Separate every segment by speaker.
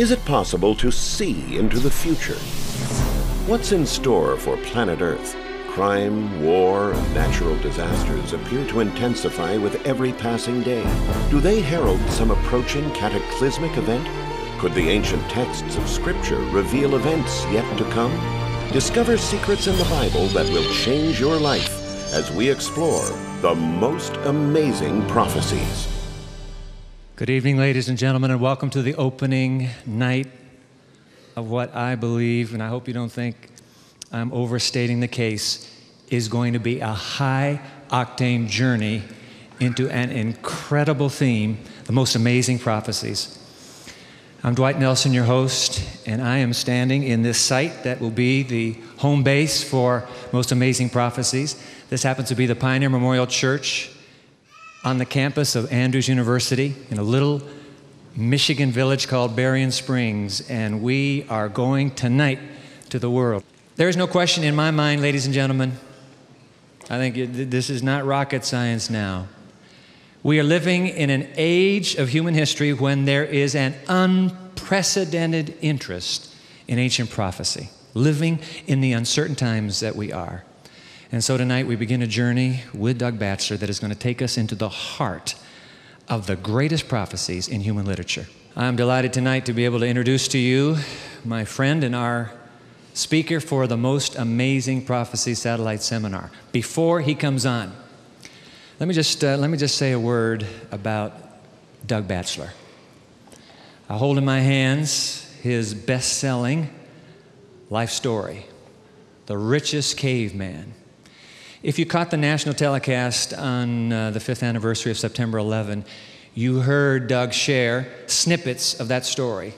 Speaker 1: Is it possible to see into the future? What's in store for planet Earth? Crime, war, and natural disasters appear to intensify with every passing day. Do they herald some approaching cataclysmic event? Could the ancient texts of Scripture reveal events yet to come? Discover secrets in the Bible that will change your life as we explore the most amazing prophecies.
Speaker 2: Good evening, ladies and gentlemen, and welcome to the opening night of what I believe, and I hope you don't think I'm overstating the case, is going to be a high octane journey into an incredible theme, the most amazing prophecies. I'm Dwight Nelson, your host, and I am standing in this site that will be the home base for Most Amazing Prophecies. This happens to be the Pioneer Memorial Church on the campus of Andrews University in a little Michigan village called Berrien Springs, and we are going tonight to the world. There is no question in my mind, ladies and gentlemen. I think this is not rocket science now. We are living in an age of human history when there is an unprecedented interest in ancient prophecy, living in the uncertain times that we are. And so tonight we begin a journey with Doug Batchelor that is going to take us into the heart of the greatest prophecies in human literature. I'm delighted tonight to be able to introduce to you my friend and our speaker for the most amazing prophecy satellite seminar. Before he comes on, let me just, uh, let me just say a word about Doug Batchelor. I hold in my hands his best selling life story, The Richest Caveman. If you caught the national telecast on uh, the fifth anniversary of September 11, you heard Doug share snippets of that story.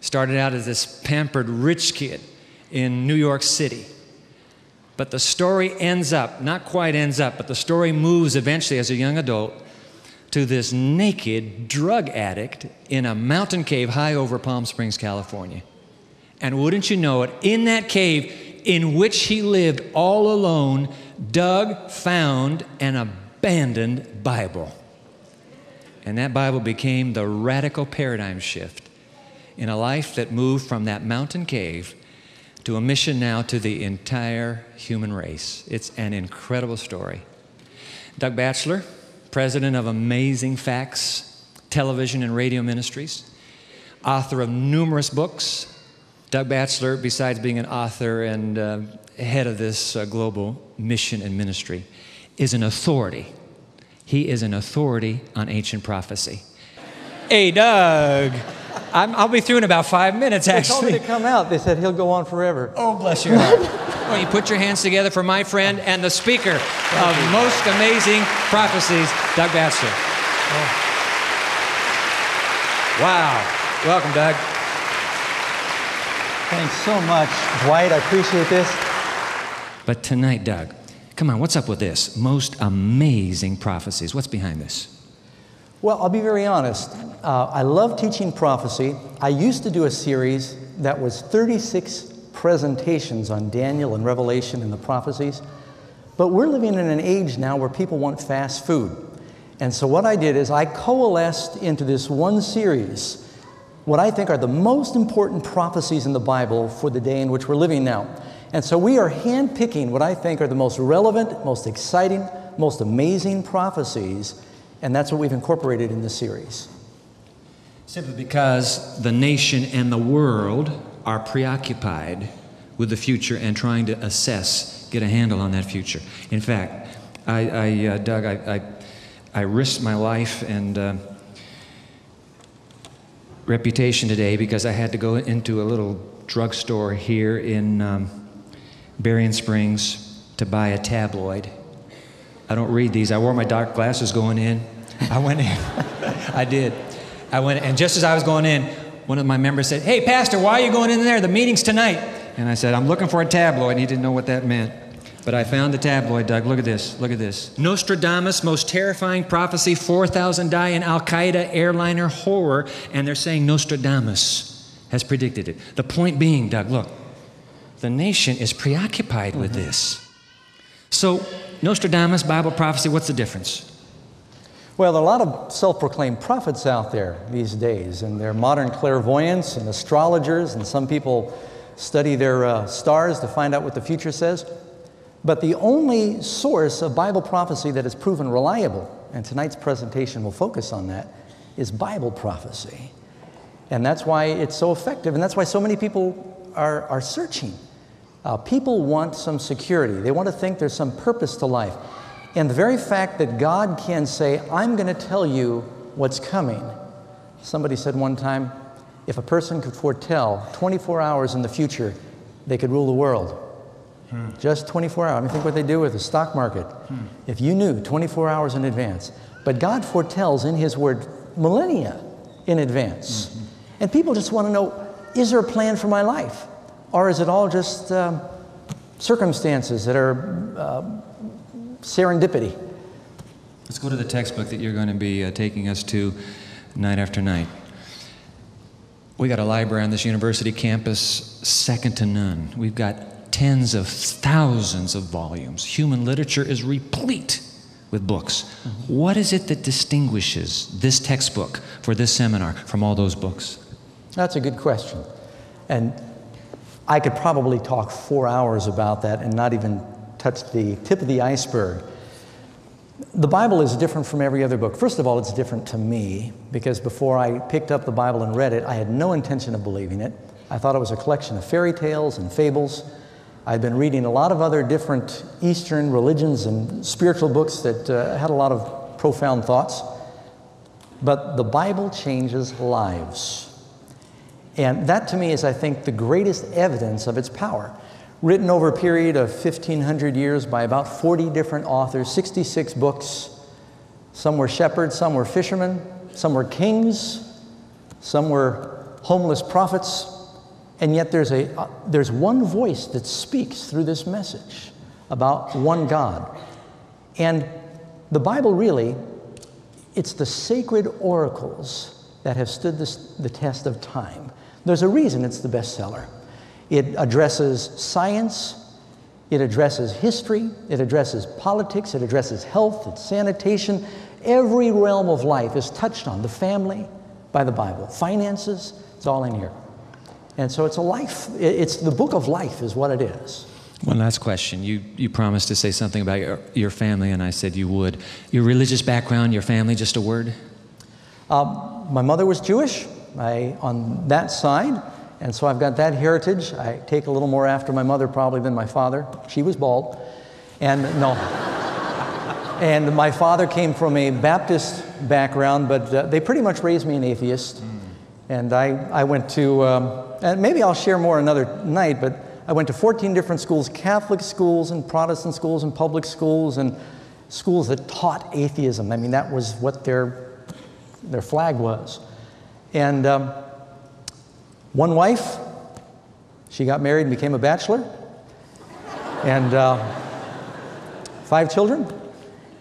Speaker 2: Started out as this pampered rich kid in New York City. But the story ends up, not quite ends up, but the story moves eventually as a young adult to this naked drug addict in a mountain cave high over Palm Springs, California. And wouldn't you know it, in that cave in which he lived all alone, Doug found an abandoned Bible. And that Bible became the radical paradigm shift in a life that moved from that mountain cave to a mission now to the entire human race. It's an incredible story. Doug Batchelor, president of Amazing Facts Television and Radio Ministries, author of numerous books. Doug Batchelor, besides being an author and uh, head of this uh, global mission and ministry, is an authority. He is an authority on ancient prophecy. Hey, Doug. i will be through in about five minutes, actually.
Speaker 3: They told me to come out. They said he'll go on forever.
Speaker 2: Oh, bless your heart. well, you put your hands together for my friend and the speaker of Most Amazing Prophecies, Doug Batchelor. Oh. Wow. Welcome, Doug.
Speaker 3: Thanks so much, Dwight. I appreciate this.
Speaker 2: But tonight, Doug, come on, what's up with this? Most amazing prophecies. What's behind this?
Speaker 3: Well, I'll be very honest. Uh, I love teaching prophecy. I used to do a series that was 36 presentations on Daniel and Revelation and the prophecies. But we're living in an age now where people want fast food. And so what I did is I coalesced into this one series what I think are the most important prophecies in the Bible for the day in which we're living now. And so we are handpicking what I think are the most relevant, most exciting, most amazing prophecies and that's what we've incorporated in this series.
Speaker 2: Simply because the nation and the world are preoccupied with the future and trying to assess, get a handle on that future. In fact, I, I uh, Doug, I, I, I, risked my life and uh, reputation today because I had to go into a little drugstore here in um, Berrien Springs to buy a tabloid. I don't read these. I wore my dark glasses going in. I went in. I did. I went, and just as I was going in, one of my members said, Hey, Pastor, why are you going in there? The meeting's tonight. And I said, I'm looking for a tabloid. And he didn't know what that meant. But I found the tabloid, Doug. Look at this. Look at this. Nostradamus, most terrifying prophecy 4,000 die in Al Qaeda airliner horror. And they're saying Nostradamus has predicted it. The point being, Doug, look, the nation is preoccupied mm-hmm. with this. So, Nostradamus, Bible prophecy, what's the difference?
Speaker 3: Well, there are a lot of self proclaimed prophets out there these days, and they're modern clairvoyants and astrologers, and some people study their uh, stars to find out what the future says. But the only source of Bible prophecy that is proven reliable, and tonight's presentation will focus on that, is Bible prophecy. And that's why it's so effective, and that's why so many people are, are searching. Uh, people want some security, they want to think there's some purpose to life. And the very fact that God can say, I'm going to tell you what's coming. Somebody said one time, if a person could foretell 24 hours in the future, they could rule the world. Hmm. Just 24 hours. I mean, think what they do with the stock market. Hmm. If you knew 24 hours in advance, but God foretells in His Word millennia in advance. Mm-hmm. And people just want to know is there a plan for my life? Or is it all just um, circumstances that are uh, serendipity?
Speaker 2: Let's go to the textbook that you're going to be uh, taking us to night after night. We got a library on this university campus second to none. We've got tens of thousands of volumes. Human literature is replete with books. Mm-hmm. What is it that distinguishes this textbook for this seminar from all those books?
Speaker 3: That's a good question. And I could probably talk four hours about that and not even touch the tip of the iceberg. The Bible is different from every other book. First of all, it's different to me because before I picked up the Bible and read it, I had no intention of believing it. I thought it was a collection of fairy tales and fables. I'd been reading a lot of other different Eastern religions and spiritual books that uh, had a lot of profound thoughts. But the Bible changes lives. And that to me is, I think, the greatest evidence of its power. Written over a period of 1,500 years by about 40 different authors, 66 books. Some were shepherds, some were fishermen, some were kings, some were homeless prophets, and yet there's, a, uh, there's one voice that speaks through this message about one God. And the Bible really, it's the sacred oracles that have stood this, the test of time. There's a reason it's the bestseller. It addresses science, it addresses history, it addresses politics, it addresses health, it's sanitation. Every realm of life is touched on. The family by the Bible, finances, it's all in here. And so it's a life, it's the book of life, is what it is.
Speaker 2: One last question. You, you promised to say something about your, your family, and I said you would. Your religious background, your family, just a word?
Speaker 3: Um, my mother was Jewish I, on that side, and so I've got that heritage. I take a little more after my mother probably than my father. She was bald. And no. and my father came from a Baptist background, but uh, they pretty much raised me an atheist. Mm. And I, I went to um, and maybe I'll share more another night, but I went to 14 different schools Catholic schools and Protestant schools and public schools and schools that taught atheism. I mean, that was what their, their flag was. And um, one wife, she got married and became a Batchelor, and uh, five children.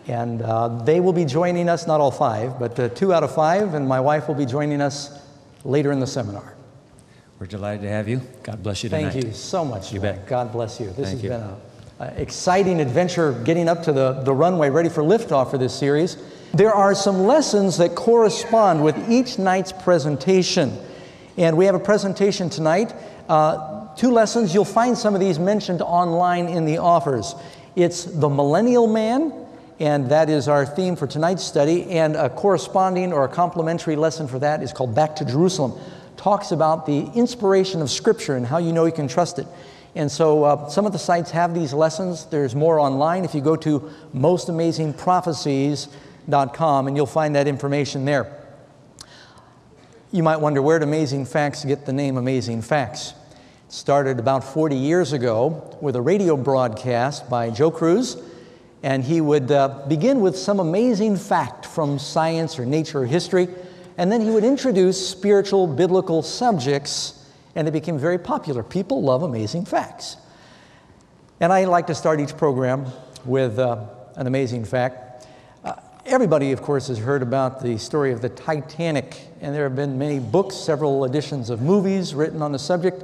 Speaker 3: And uh, they will be joining us, not all five, but uh, two out of five, and my wife will be joining us later in the seminar.
Speaker 2: We're delighted to have you. God bless you tonight.
Speaker 3: Thank you so much.
Speaker 2: You bet.
Speaker 3: God bless you. This
Speaker 2: Thank
Speaker 3: has
Speaker 2: you.
Speaker 3: been an exciting adventure getting up to the, the runway ready for liftoff for this series. There are some lessons that correspond with each night's presentation. And we have a presentation tonight. Uh, two lessons. You'll find some of these mentioned online in the offers. It's the Millennial Man, and that is our theme for tonight's study. And a corresponding or a complementary lesson for that is called Back to Jerusalem talks about the inspiration of Scripture and how you know you can trust it. And so uh, some of the sites have these lessons. There's more online. If you go to mostamazingprophecies.com, and you'll find that information there. You might wonder where did Amazing Facts get the name Amazing Facts? It started about 40 years ago with a radio broadcast by Joe Crews, and he would uh, begin with some amazing fact from science or nature or history and then he would introduce spiritual biblical subjects, and they became very popular. People love amazing facts. And I like to start each program with uh, an amazing fact. Uh, everybody, of course, has heard about the story of the Titanic, and there have been many books, several editions of movies written on the subject.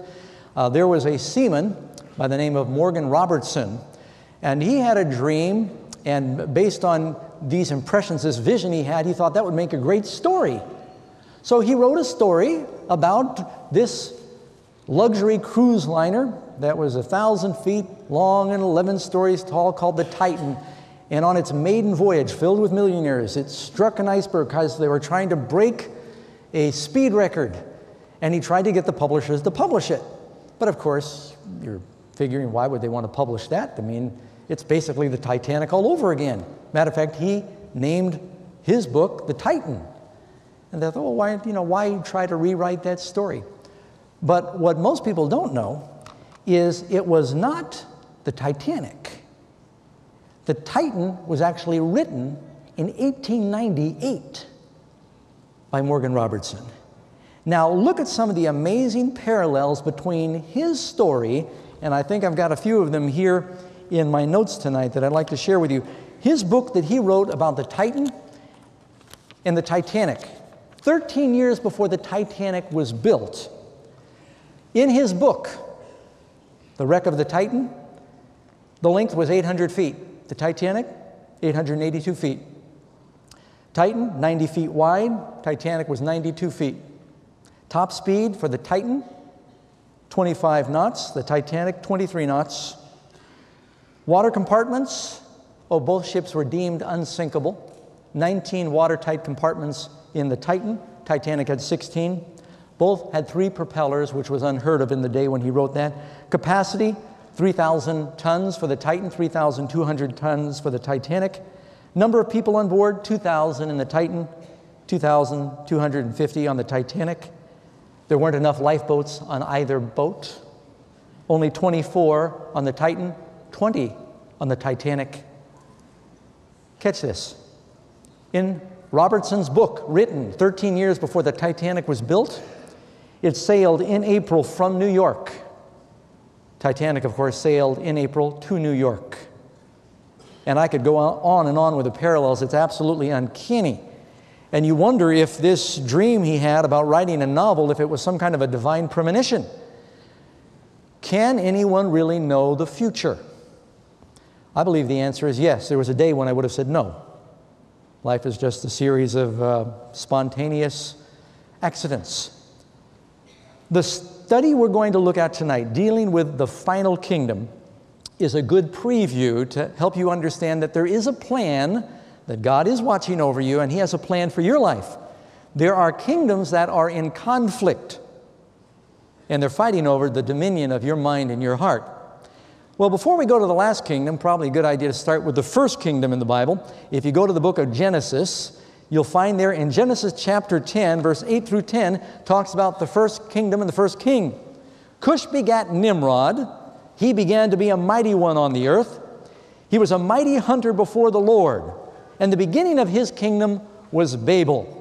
Speaker 3: Uh, there was a seaman by the name of Morgan Robertson, and he had a dream And based on these impressions, this vision he had, he thought that would make a great story. So he wrote a story about this luxury cruise liner that was a thousand feet long and 11 stories tall called the Titan. And on its maiden voyage, filled with millionaires, it struck an iceberg because they were trying to break a speed record. And he tried to get the publishers to publish it. But of course, you're figuring why would they want to publish that? I mean, it's basically the Titanic all over again. Matter of fact, he named his book The Titan. And they thought, well, why, you know, why try to rewrite that story? But what most people don't know is it was not the Titanic. The Titan was actually written in 1898 by Morgan Robertson. Now, look at some of the amazing parallels between his story, and I think I've got a few of them here in my notes tonight that I'd like to share with you. His book that he wrote about the Titan and the Titanic, 13 years before the Titanic was built. In his book, The Wreck of the Titan, the length was 800 feet. The Titanic, 882 feet. Titan, 90 feet wide. Titanic was 92 feet. Top speed for the Titan, 25 knots. The Titanic, 23 knots. Water compartments, oh, both ships were deemed unsinkable. 19 watertight compartments in the Titan. Titanic had 16. Both had three propellers, which was unheard of in the day when he wrote that. Capacity 3,000 tons for the Titan, 3,200 tons for the Titanic. Number of people on board 2,000 in the Titan, 2,250 on the Titanic. There weren't enough lifeboats on either boat. Only 24 on the Titan, 20 on the Titanic. Catch this. In Robertson's book, written 13 years before the Titanic was built, it sailed in April from New York. Titanic, of course, sailed in April to New York. And I could go on and on with the parallels. It's absolutely uncanny. And you wonder if this dream he had about writing a novel, if it was some kind of a divine premonition. Can anyone really know the future? I believe the answer is yes. There was a day when I would have said no. Life is just a series of uh, spontaneous accidents. The study we're going to look at tonight, dealing with the final kingdom, is a good preview to help you understand that there is a plan, that God is watching over you, and He has a plan for your life. There are kingdoms that are in conflict, and they're fighting over the dominion of your mind and your heart. Well, before we go to the last kingdom, probably a good idea to start with the first kingdom in the Bible. If you go to the book of Genesis, you'll find there in Genesis chapter 10, verse 8 through 10, talks about the first kingdom and the first king. Cush begat Nimrod. He began to be a mighty one on the earth. He was a mighty hunter before the Lord. And the beginning of his kingdom was Babel.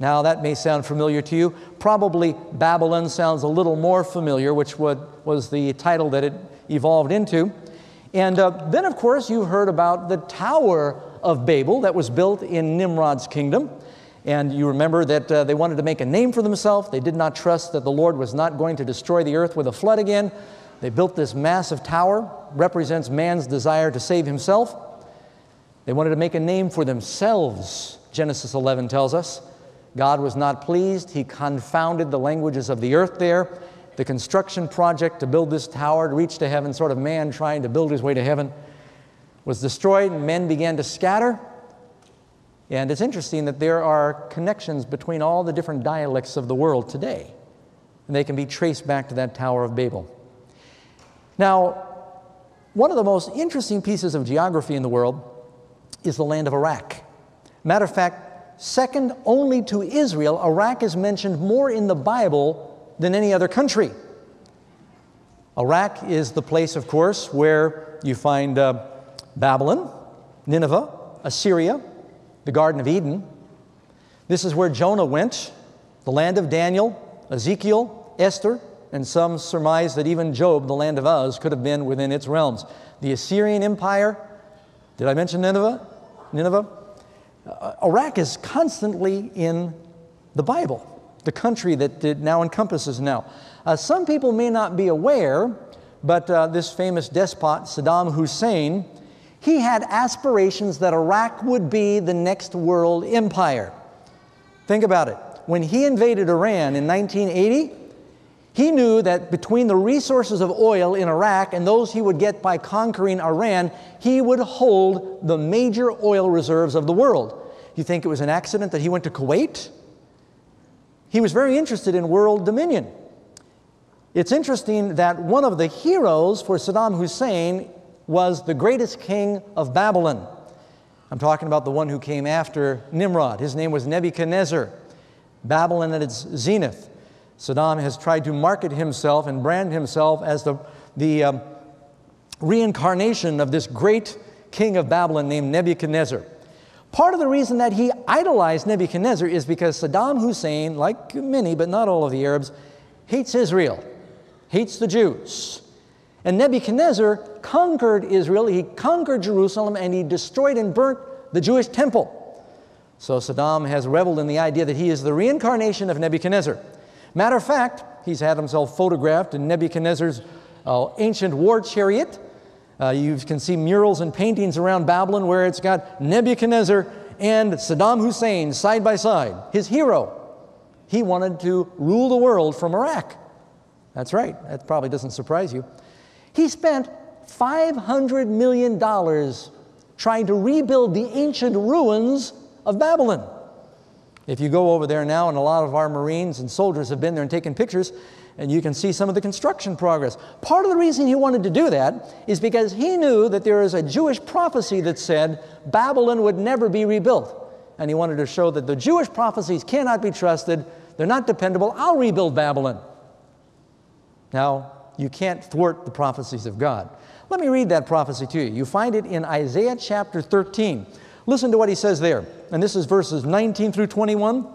Speaker 3: Now, that may sound familiar to you. Probably Babylon sounds a little more familiar, which was the title that it evolved into. And uh, then, of course, you heard about the Tower of Babel that was built in Nimrod's kingdom. And you remember that uh, they wanted to make a name for themselves. They did not trust that the Lord was not going to destroy the earth with a flood again. They built this massive tower, represents man's desire to save himself. They wanted to make a name for themselves, Genesis 11 tells us. God was not pleased. He confounded the languages of the earth there the construction project to build this tower to reach to heaven, sort of man trying to build his way to heaven, was destroyed and men began to scatter. And it's interesting that there are connections between all the different dialects of the world today, and they can be traced back to that Tower of Babel. Now, one of the most interesting pieces of geography in the world is the land of Iraq. Matter of fact, second only to Israel, Iraq is mentioned more in the Bible than any other country. Iraq is the place, of course, where you find uh, Babylon, Nineveh, Assyria, the Garden of Eden. This is where Jonah went, the land of Daniel, Ezekiel, Esther, and some surmise that even Job, the land of Uz, could have been within its realms. The Assyrian Empire, did I mention Nineveh? Nineveh? Uh, Iraq is constantly in the Bible the country that it now encompasses now. Uh, some people may not be aware, but uh, this famous despot, Saddam Hussein, He had aspirations that Iraq would be the next world empire. Think about it. When he invaded Iran in 1980, he knew that between the resources of oil in Iraq and those he would get by conquering Iran, he would hold the major oil reserves of the world. You think it was an accident that he went to Kuwait? He was very interested in world dominion. It's interesting that one of the heroes for Saddam Hussein was the greatest king of Babylon. I'm talking about the one who came after Nimrod. His name was Nebuchadnezzar. Babylon at its zenith. Saddam has tried to market himself and brand himself as the, the um, reincarnation of this great king of Babylon named Nebuchadnezzar. Part of the reason that he idolized Nebuchadnezzar is because Saddam Hussein, like many but not all of the Arabs, hates Israel, hates the Jews. And Nebuchadnezzar conquered Israel, he conquered Jerusalem, and he destroyed and burnt the Jewish temple. So Saddam has reveled in the idea that he is the reincarnation of Nebuchadnezzar. Matter of fact, he's had himself photographed in Nebuchadnezzar's uh, ancient war chariot. Uh, you can see murals and paintings around Babylon where it's got Nebuchadnezzar and Saddam Hussein side by side, his hero. He wanted to rule the world from Iraq. That's right, that probably doesn't surprise you. He spent $500 million trying to rebuild the ancient ruins of Babylon. If you go over there now, and a lot of our Marines and soldiers have been there and taken pictures, and you can see some of the construction progress. Part of the reason he wanted to do that is because he knew that there is a Jewish prophecy that said Babylon would never be rebuilt. And he wanted to show that the Jewish prophecies cannot be trusted, they're not dependable. I'll rebuild Babylon. Now, you can't thwart the prophecies of God. Let me read that prophecy to you. You find it in Isaiah chapter 13. Listen to what he says there. And this is verses 19 through 21.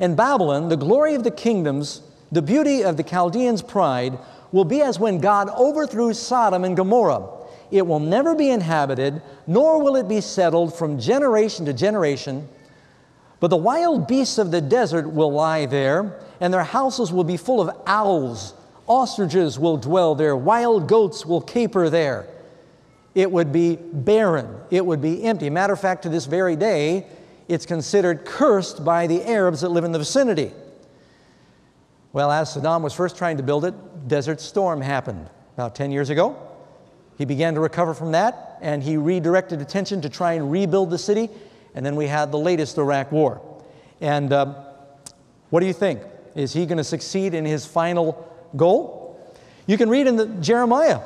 Speaker 3: And Babylon, the glory of the kingdoms, the beauty of the Chaldeans' pride, will be as when God overthrew Sodom and Gomorrah. It will never be inhabited, nor will it be settled from generation to generation. But the wild beasts of the desert will lie there, and their houses will be full of owls Ostriches will dwell there, wild goats will caper there. It would be barren, it would be empty. Matter of fact, to this very day, it's considered cursed by the Arabs that live in the vicinity. Well, as Saddam was first trying to build it, Desert Storm happened about 10 years ago. He began to recover from that, and he redirected attention to try and rebuild the city. And then we had the latest Iraq War. And uh, what do you think? Is he going to succeed in his final goal. You can read in the Jeremiah.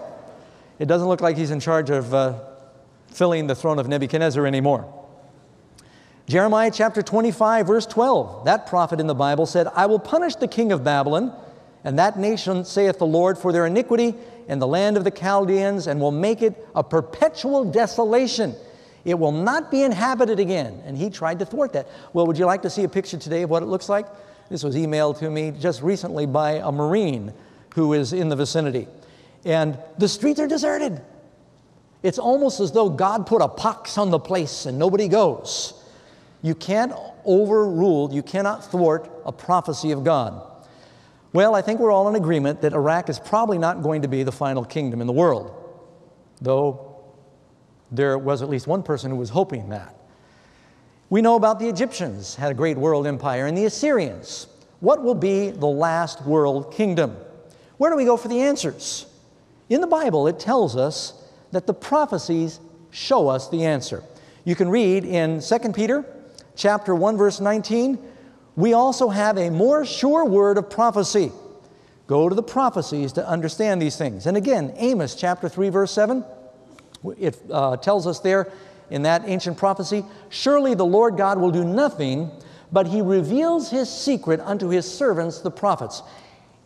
Speaker 3: It doesn't look like he's in charge of uh, filling the throne of Nebuchadnezzar anymore. Jeremiah chapter 25, verse 12, that prophet in the Bible said, I will punish the king of Babylon and that nation, saith the Lord, for their iniquity in the land of the Chaldeans, and will make it a perpetual desolation. It will not be inhabited again. And he tried to thwart that. Well, would you like to see a picture today of what it looks like? This was emailed to me just recently by a Marine who is in the vicinity. And the streets are deserted. It's almost as though God put a pox on the place and nobody goes. You can't overrule, you cannot thwart a prophecy of God. Well, I think we're all in agreement that Iraq is probably not going to be the final kingdom in the world, though there was at least one person who was hoping that. We know about the Egyptians had a great world empire and the Assyrians. What will be the last world kingdom? Where do we go for the answers? In the Bible, it tells us that the prophecies show us the answer. You can read in 2 Peter chapter 1 verse 19, we also have a more sure word of prophecy. Go to the prophecies to understand these things. And again, Amos chapter 3 verse 7, it uh, tells us there in that ancient prophecy Surely the Lord God will do nothing, but he reveals his secret unto his servants, the prophets.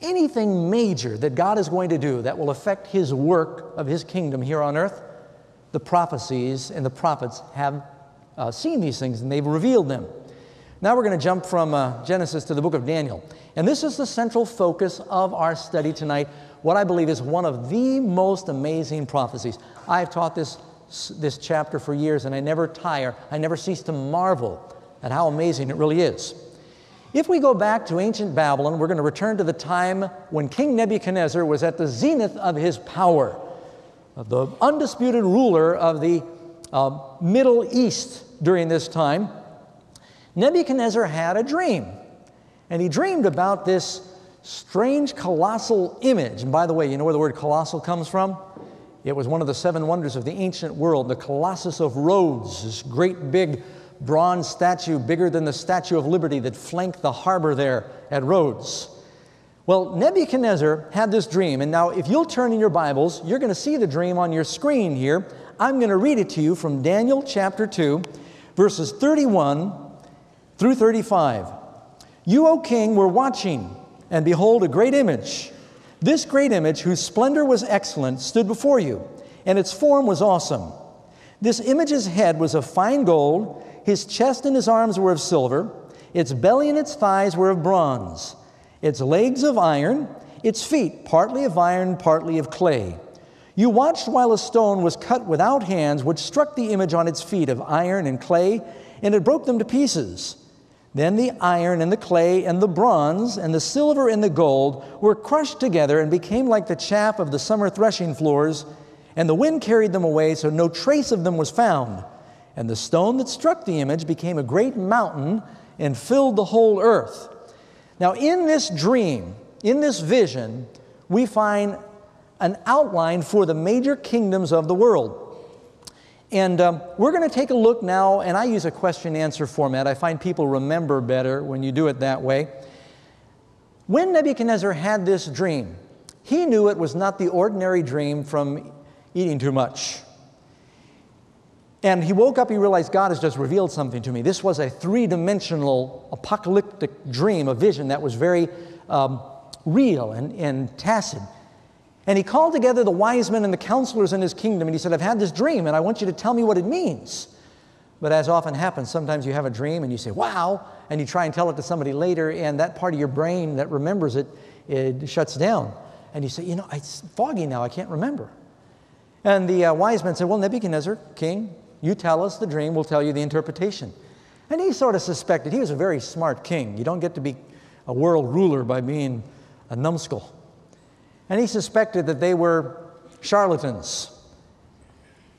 Speaker 3: Anything major that God is going to do that will affect his work of his kingdom here on earth, the prophecies and the prophets have uh, seen these things and they've revealed them. Now we're going to jump from uh, Genesis to the book of Daniel. And this is the central focus of our study tonight, what I believe is one of the most amazing prophecies. I've taught this this chapter for years, and I never tire, I never cease to marvel at how amazing it really is. If we go back to ancient Babylon, we're going to return to the time when King Nebuchadnezzar was at the zenith of his power. the undisputed ruler of the uh, Middle East during this time, Nebuchadnezzar had a dream. And he dreamed about this strange colossal image. And by the way, you know where the word colossal comes from? It was one of the seven wonders of the ancient world, the Colossus of Rhodes, this great big bronze statue, bigger than the Statue of Liberty that flanked the harbor there at Rhodes. Well, Nebuchadnezzar had this dream, and now if you'll turn in your Bibles, you're going to see the dream on your screen here. I'm going to read it to you from Daniel chapter 2, verses 31 through 35. You, O king, were watching, and behold, a great image. This great image, whose splendor was excellent, stood before you, and its form was awesome. This image's head was of fine gold, his chest and his arms were of silver, its belly and its thighs were of bronze its legs of iron, its feet partly of iron, partly of clay. You watched while a stone was cut without hands, which struck the image on its feet of iron and clay, and it broke them to pieces. Then the iron and the clay and the bronze and the silver and the gold were crushed together and became like the chaff of the summer threshing floors, and the wind carried them away, so no trace of them was found. And the stone that struck the image became a great mountain and filled the whole earth. Now, in this dream, in this vision, we find an outline for the major kingdoms of the world. And um, we're going to take a look now, and I use a question answer format. I find people remember better when you do it that way. When Nebuchadnezzar had this dream, he knew it was not the ordinary dream from eating too much. And he woke up, he realized God has just revealed something to me. This was a three dimensional apocalyptic dream, a vision that was very um, real and, and tacit. And he called together the wise men and the counselors in his kingdom, and he said, I've had this dream, and I want you to tell me what it means. But as often happens, sometimes you have a dream and you say, wow, and you try and tell it to somebody later, and that part of your brain that remembers it, it shuts down. And you say, you know, it's foggy now, I can't remember. And the uh, wise men said, well, Nebuchadnezzar, king, you tell us the dream, we'll tell you the interpretation. And he sort of suspected, he was a very smart king. You don't get to be a world ruler by being a numbskull. And he suspected that they were charlatans.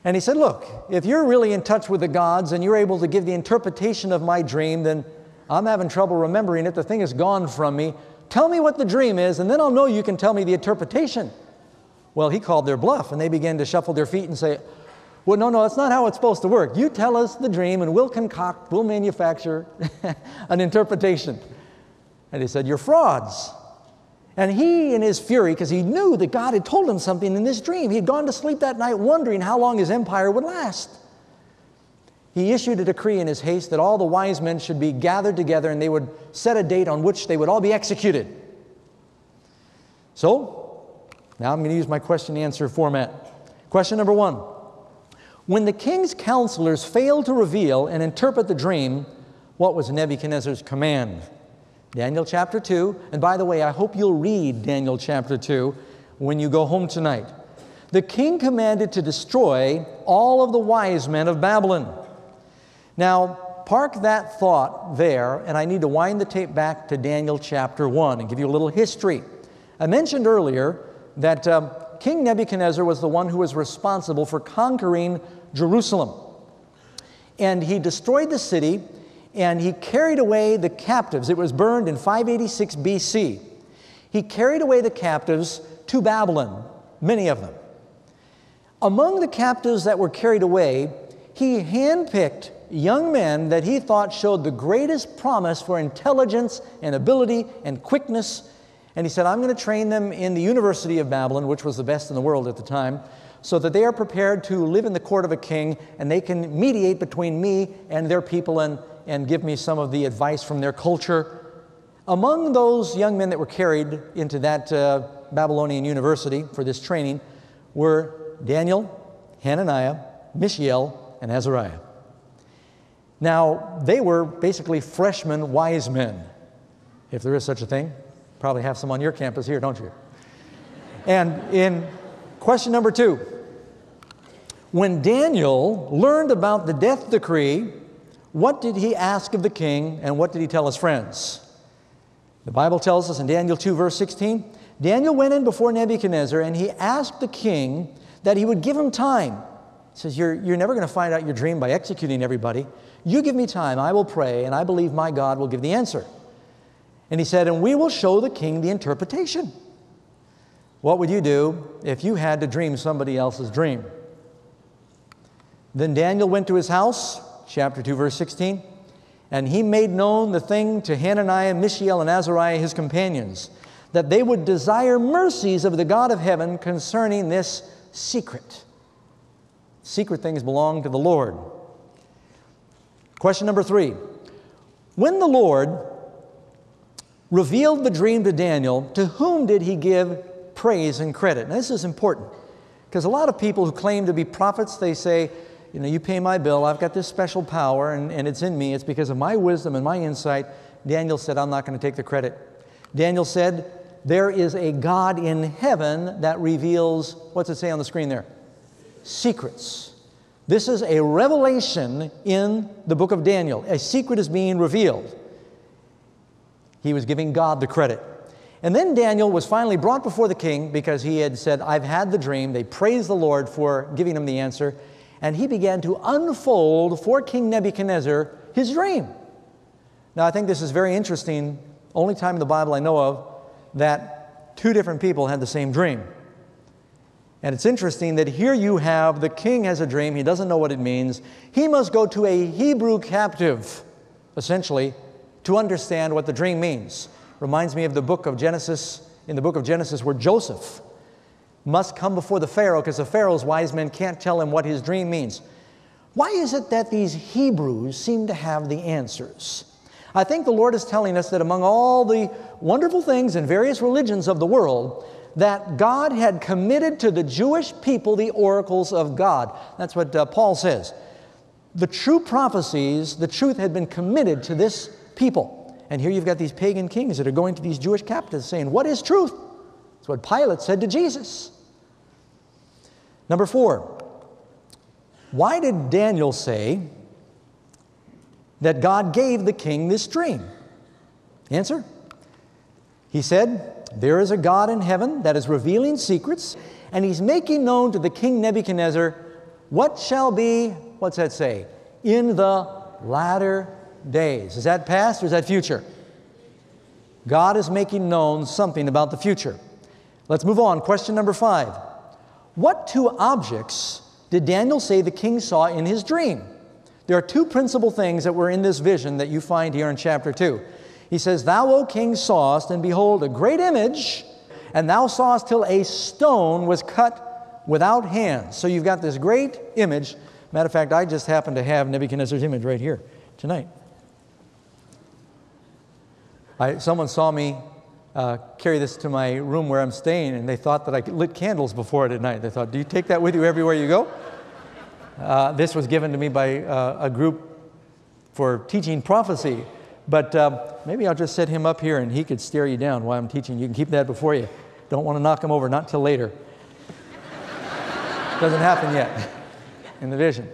Speaker 3: And he said, Look, if you're really in touch with the gods and you're able to give the interpretation of my dream, then I'm having trouble remembering it. The thing is gone from me. Tell me what the dream is, and then I'll know you can tell me the interpretation. Well, he called their bluff, and they began to shuffle their feet and say, well, no, no, that's not how it's supposed to work. You tell us the dream and we'll concoct, we'll manufacture an interpretation. And he said, You're frauds. And he, in his fury, because he knew that God had told him something in this dream, he had gone to sleep that night wondering how long his empire would last. He issued a decree in his haste that all the wise men should be gathered together and they would set a date on which they would all be executed. So, now I'm going to use my question answer format. Question number one when the king's counselors failed to reveal and interpret the dream, what was Nebuchadnezzar's command? Daniel chapter 2, and by the way, I hope you'll read Daniel chapter 2 when you go home tonight. The king commanded to destroy all of the wise men of Babylon. Now, park that thought there, and I need to wind the tape back to Daniel chapter 1 and give you a little history. I mentioned earlier that um, King Nebuchadnezzar was the one who was responsible for conquering Jerusalem. And he destroyed the city and he carried away the captives. It was burned in 586 BC. He carried away the captives to Babylon, many of them. Among the captives that were carried away, he handpicked young men that he thought showed the greatest promise for intelligence and ability and quickness. And he said, I'm going to train them in the University of Babylon, which was the best in the world at the time, so that they are prepared to live in the court of a king and they can mediate between me and their people and, and give me some of the advice from their culture. Among those young men that were carried into that uh, Babylonian university for this training were Daniel, Hananiah, Mishael, and Azariah. Now, they were basically freshman wise men, if there is such a thing. Probably have some on your campus here, don't you? And in question number two, when Daniel learned about the death decree, what did he ask of the king and what did he tell his friends? The Bible tells us in Daniel 2, verse 16 Daniel went in before Nebuchadnezzar and he asked the king that he would give him time. He says, You're, you're never going to find out your dream by executing everybody. You give me time, I will pray, and I believe my God will give the answer. And he said, And we will show the king the interpretation. What would you do if you had to dream somebody else's dream? Then Daniel went to his house, chapter 2, verse 16, and he made known the thing to Hananiah, Mishael, and Azariah, his companions, that they would desire mercies of the God of heaven concerning this secret. Secret things belong to the Lord. Question number three When the Lord revealed the dream to Daniel, to whom did he give praise and credit? Now, this is important because a lot of people who claim to be prophets, they say, you know, you pay my bill, I've got this special power, and, and it's in me. It's because of my wisdom and my insight. Daniel said, I'm not going to take the credit. Daniel said, There is a God in heaven that reveals, what's it say on the screen there? Secrets. This is a revelation in the book of Daniel. A secret is being revealed. He was giving God the credit. And then Daniel was finally brought before the king because he had said, I've had the dream. They praised the Lord for giving him the answer and he began to unfold for King Nebuchadnezzar his dream. Now, I think this is very interesting. Only time in the Bible I know of that two different people had the same dream. And it's interesting that here you have the king has a dream, he doesn't know what it means. He must go to a Hebrew captive, essentially, to understand what the dream means. Reminds me of the book of Genesis, in the book of Genesis, where Joseph must come before the Pharaoh because the Pharaoh's wise men can't tell him what his dream means. Why is it that these Hebrews seem to have the answers? I think the Lord is telling us that among all the wonderful things in various religions of the world, that God had committed to the Jewish people the oracles of God. That's what uh, Paul says. The true prophecies, the truth had been committed to this people. And here you've got these pagan kings that are going to these Jewish captives saying, What is truth? That's what Pilate said to Jesus. Number four, why did Daniel say that God gave the king this dream? Answer? He said, There is a God in heaven that is revealing secrets, and he's making known to the king Nebuchadnezzar what shall be, what's that say? In the latter days. Is that past or is that future? God is making known something about the future. Let's move on. Question number five. What two objects did Daniel say the king saw in his dream? There are two principal things that were in this vision that you find here in chapter 2. He says, Thou, O king, sawest, and behold, a great image, and thou sawest till a stone was cut without hands. So you've got this great image. Matter of fact, I just happen to have Nebuchadnezzar's image right here tonight. I, someone saw me uh, carry this to my room where I'm staying, and they thought that I lit candles before it at night. They thought, Do you take that with you everywhere you go? Uh, this was given to me by uh, a group for teaching prophecy. But uh, maybe I'll just set him up here and he could stare you down while I'm teaching. You can keep that before you. Don't want to knock him over, not till later. Doesn't happen yet in the vision.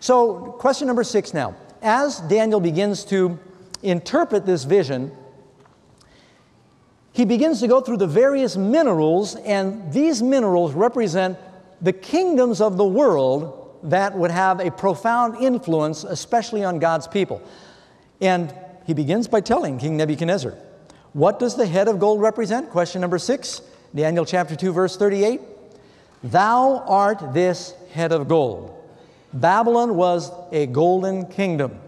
Speaker 3: So, question number six now. As Daniel begins to interpret this vision, he begins to go through the various minerals, and these minerals represent the kingdoms of the world that would have a profound influence, especially on God's people. And he begins by telling King Nebuchadnezzar, What does the head of gold represent? Question number six, Daniel chapter 2, verse 38. Thou art this head of gold. Babylon was a golden kingdom.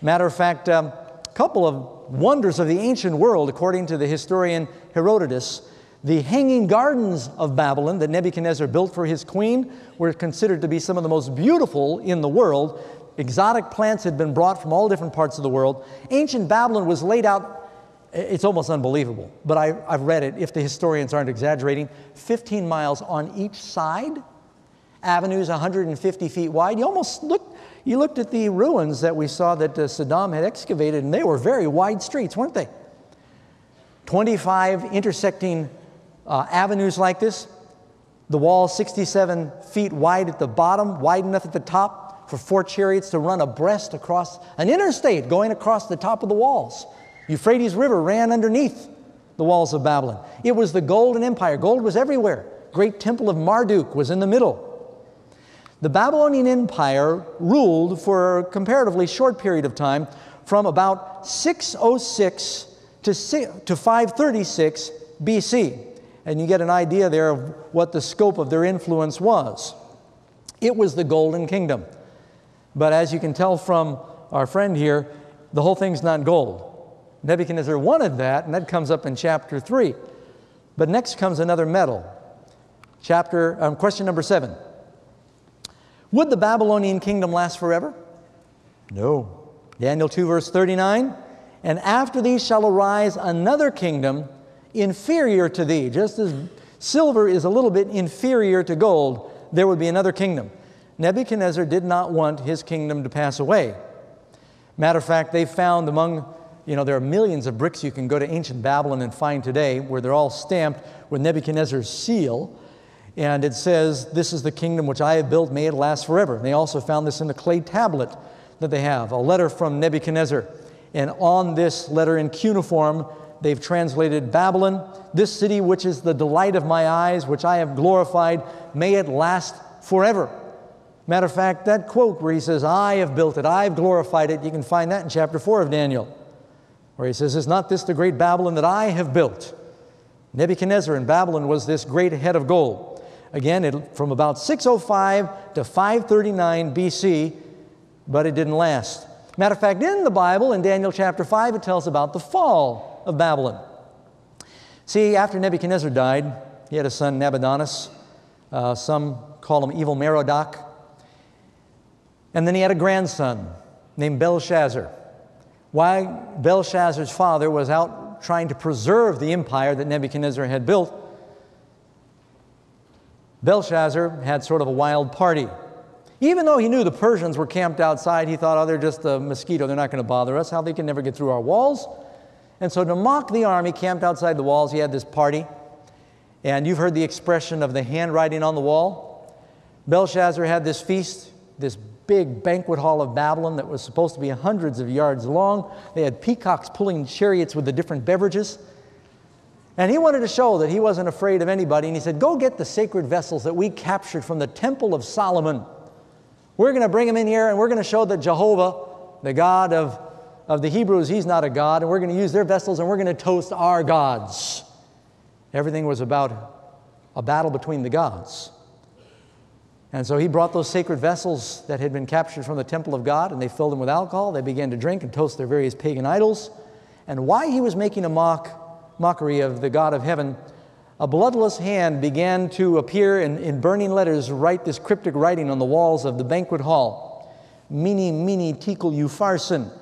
Speaker 3: Matter of fact, a um, couple of wonders of the ancient world, according to the historian Herodotus, the hanging gardens of Babylon that Nebuchadnezzar built for his queen were considered to be some of the most beautiful in the world. Exotic plants had been brought from all different parts of the world. Ancient Babylon was laid out, it's almost unbelievable, but I, have read it, if the historians aren't exaggerating, 15 miles on each side, avenues 150 feet wide. You almost look, you looked at the ruins that we saw that uh, Saddam had excavated, and they were very wide streets, weren't they? 25 intersecting uh, avenues like this, the wall 67 feet wide at the bottom, wide enough at the top for four chariots to run abreast across an interstate going across the top of the walls. Euphrates River ran underneath the walls of Babylon. It was the golden empire. Gold was everywhere. great temple of Marduk was in the middle. The Babylonian Empire ruled for a comparatively short period of time from about 606 to, 536 BC. And you get an idea there of what the scope of their influence was. It was the Golden Kingdom. But as you can tell from our friend here, the whole thing's not gold. Nebuchadnezzar wanted that, and that comes up in chapter 3. But next comes another metal. Chapter, um, question number 7. Would the Babylonian kingdom last forever? No. Daniel 2, verse 39. And after these shall arise another kingdom inferior to thee. Just as silver is a little bit inferior to gold, there would be another kingdom. Nebuchadnezzar did not want his kingdom to pass away. Matter of fact, they found among, you know, there are millions of bricks you can go to ancient Babylon and find today where they're all stamped with Nebuchadnezzar's seal. And it says, This is the kingdom which I have built, may it last forever. And they also found this in the clay tablet that they have, a letter from Nebuchadnezzar. And on this letter in cuneiform, they've translated Babylon, this city which is the delight of my eyes, which I have glorified, may it last forever. Matter of fact, that quote where he says, I have built it, I've glorified it, you can find that in chapter 4 of Daniel, where he says, Is not this the great Babylon that I have built? Nebuchadnezzar in Babylon was this great head of gold. Again, it, from about 605 to 539 BC, but it didn't last. Matter of fact, in the Bible, in Daniel chapter 5, it tells about the fall of Babylon. See, after Nebuchadnezzar died, he had a son, Nabonidus. Uh, some call him Evil Merodach. And then he had a grandson named Belshazzar. Why Belshazzar's father was out trying to preserve the empire that Nebuchadnezzar had built, Belshazzar had sort of a wild party. Even though he knew the Persians were camped outside, he thought, oh, they're just a mosquito. They're not going to bother us. How they can never get through our walls. And so, to mock the army camped outside the walls, he had this party. And you've heard the expression of the handwriting on the wall. Belshazzar had this feast, this big banquet hall of Babylon that was supposed to be hundreds of yards long. They had peacocks pulling chariots with the different beverages. And he wanted to show that he wasn't afraid of anybody. And he said, Go get the sacred vessels that we captured from the Temple of Solomon. We're going to bring them in here and we're going to show that Jehovah, the God of, of the Hebrews, he's not a God. And we're going to use their vessels and we're going to toast our gods. Everything was about a battle between the gods. And so he brought those sacred vessels that had been captured from the temple of God and they filled them with alcohol. They began to drink and toast their various pagan idols. And why he was making a mock, mockery of the God of heaven a bloodless hand began to appear in, in burning letters, write this cryptic writing on the walls of the banquet hall. Mene, mene, tekel, upharsin.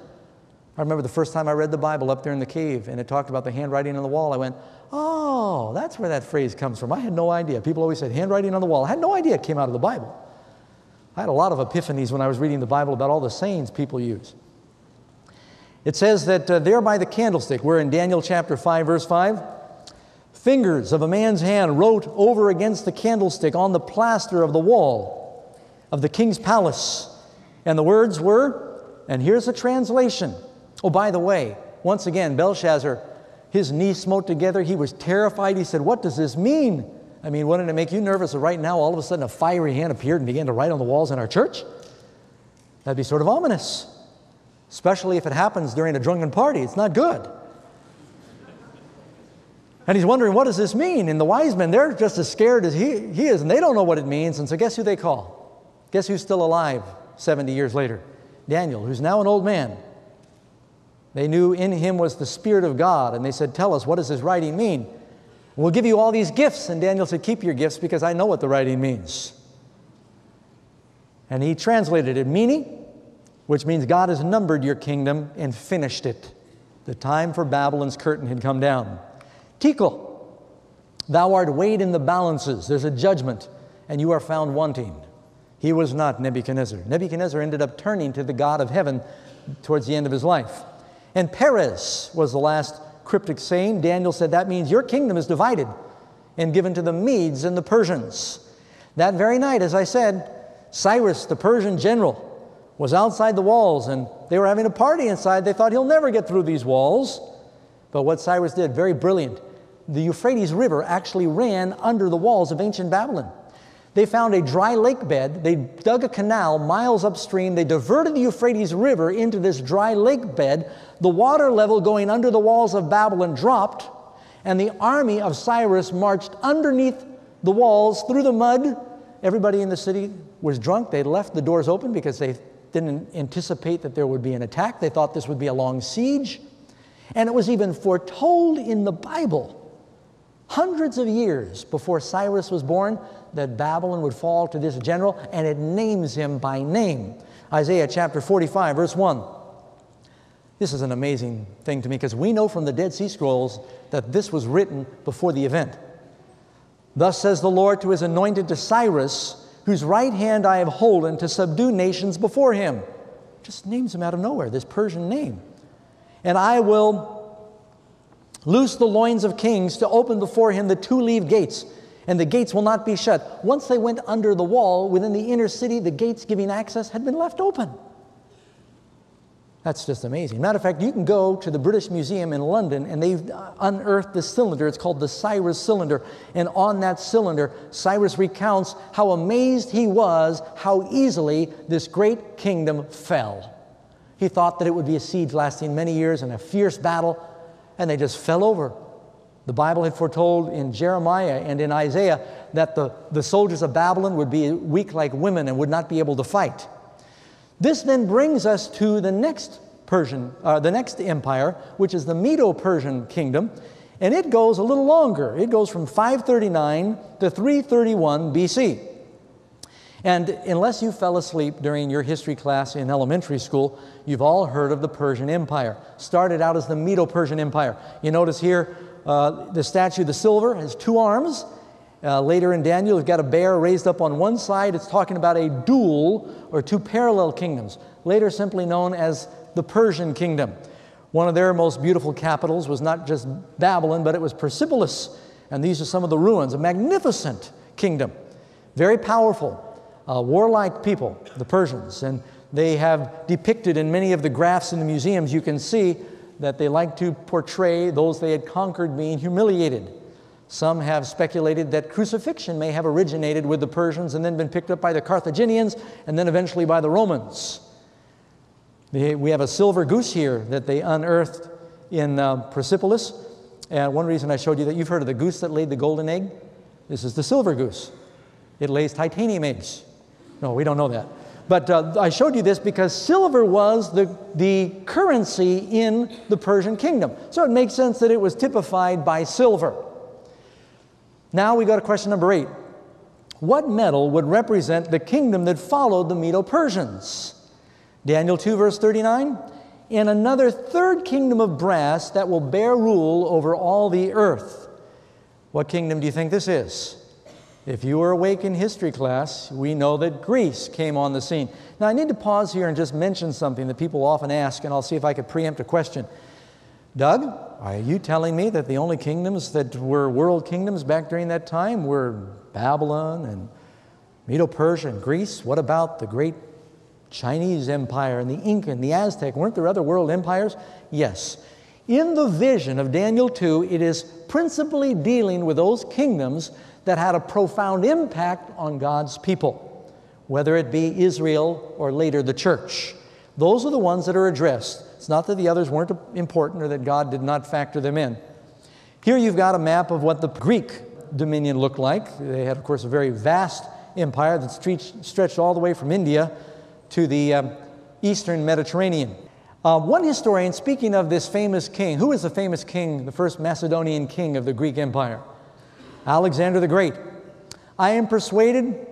Speaker 3: I remember the first time I read the Bible up there in the cave and it talked about the handwriting on the wall. I went, oh, that's where that phrase comes from. I had no idea. People always said handwriting on the wall. I had no idea it came out of the Bible. I had a lot of epiphanies when I was reading the Bible about all the sayings people use. It says that uh, there by the candlestick, we're in Daniel chapter 5, verse 5 fingers of a man's hand wrote over against the candlestick on the plaster of the wall of the king's palace. And the words were, and here's a translation. Oh, by the way, once again, Belshazzar, his knees smote together. He was terrified. He said, What does this mean? I mean, wouldn't it make you nervous if right now all of a sudden a fiery hand appeared and began to write on the walls in our church? That'd be sort of ominous, especially if it happens during a drunken party. It's not good. And he's wondering, what does this mean? And the wise men, they're just as scared as he, he is, and they don't know what it means. And so, guess who they call? Guess who's still alive 70 years later? Daniel, who's now an old man. They knew in him was the Spirit of God, and they said, Tell us, what does this writing mean? We'll give you all these gifts. And Daniel said, Keep your gifts because I know what the writing means. And he translated it, Mene, which means God has numbered your kingdom and finished it. The time for Babylon's curtain had come down. Tekel, thou art weighed in the balances. There's a judgment, and you are found wanting. He was not Nebuchadnezzar. Nebuchadnezzar ended up turning to the God of heaven towards the end of his life. And Peres was the last cryptic saying. Daniel said that means your kingdom is divided and given to the Medes and the Persians. That very night, as I said, Cyrus, the Persian general, was outside the walls and they were having a party inside. They thought he'll never get through these walls. But what Cyrus did, very brilliant, the Euphrates River actually ran under the walls of ancient Babylon. They found a dry lake bed. They dug a canal miles upstream. They diverted the Euphrates River into this dry lake bed. The water level going under the walls of Babylon dropped, and the army of Cyrus marched underneath the walls through the mud. Everybody in the city was drunk. They left the doors open because they didn't anticipate that there would be an attack. They thought this would be a long siege. And it was even foretold in the Bible, hundreds of years before Cyrus was born, that Babylon would fall to this general, and it names him by name. Isaiah chapter 45, verse 1. This is an amazing thing to me because we know from the Dead Sea Scrolls that this was written before the event. Thus says the Lord to his anointed to Cyrus, whose right hand I have holden to subdue nations before him. Just names him out of nowhere, this Persian name. And I will loose the loins of kings to open before him the two leaved gates, and the gates will not be shut. Once they went under the wall within the inner city, the gates giving access had been left open. That's just amazing. Matter of fact, you can go to the British Museum in London and they've unearthed this cylinder. It's called the Cyrus cylinder. And on that cylinder, Cyrus recounts how amazed he was how easily this great kingdom fell. He thought that it would be a siege lasting many years and a fierce battle, and they just fell over. The Bible had foretold in Jeremiah and in Isaiah that the, the soldiers of Babylon would be weak like women and would not be able to fight. This then brings us to the next Persian, uh, the next empire, which is the Medo-Persian kingdom, and it goes a little longer. It goes from 539 to 331 BC. And unless you fell asleep during your history class in elementary school, you've all heard of the Persian Empire. Started out as the Medo Persian Empire. You notice here uh, the statue, the silver, has two arms, uh, later in Daniel, you've got a bear raised up on one side. It's talking about a dual or two parallel kingdoms, later simply known as the Persian kingdom. One of their most beautiful capitals was not just Babylon, but it was Persepolis. And these are some of the ruins, a magnificent kingdom, very powerful, uh, warlike people, the Persians. And they have depicted in many of the graphs in the museums, you can see that they like to portray those they had conquered being humiliated some have speculated that crucifixion may have originated with the Persians and then been picked up by the Carthaginians and then eventually by the Romans. we have a silver goose here that they unearthed in uh, Persepolis. And one reason I showed you that you've heard of the goose that laid the golden egg? This is the silver goose. It lays titanium eggs. No, we don't know that. But uh, I showed you this because silver was the, the currency in the Persian kingdom. So it makes sense that it was typified by silver. Now we go to question number eight. What metal would represent the kingdom that followed the Medo Persians? Daniel 2, verse 39. And another third kingdom of brass that will bear rule over all the earth. What kingdom do you think this is? If you were awake in history class, we know that Greece came on the scene. Now, I need to pause here and just mention something that people often ask, and I'll see if I could preempt a question. Doug, are you telling me that the only kingdoms that were world kingdoms back during that time were Babylon and Medo Persia and Greece? What about the great Chinese empire and the Inca and the Aztec? Weren't there other world empires? Yes. In the vision of Daniel 2, it is principally dealing with those kingdoms that had a profound impact on God's people, whether it be Israel or later the church. Those are the ones that are addressed. It's not that the others weren't important or that God did not factor them in. Here you've got a map of what the Greek dominion looked like. They had, of course, a very vast empire that stretched all the way from India to the um, eastern Mediterranean. Uh, one historian, speaking of this famous king, who was the famous king, the first Macedonian king of the Greek Empire? Alexander the Great. I am persuaded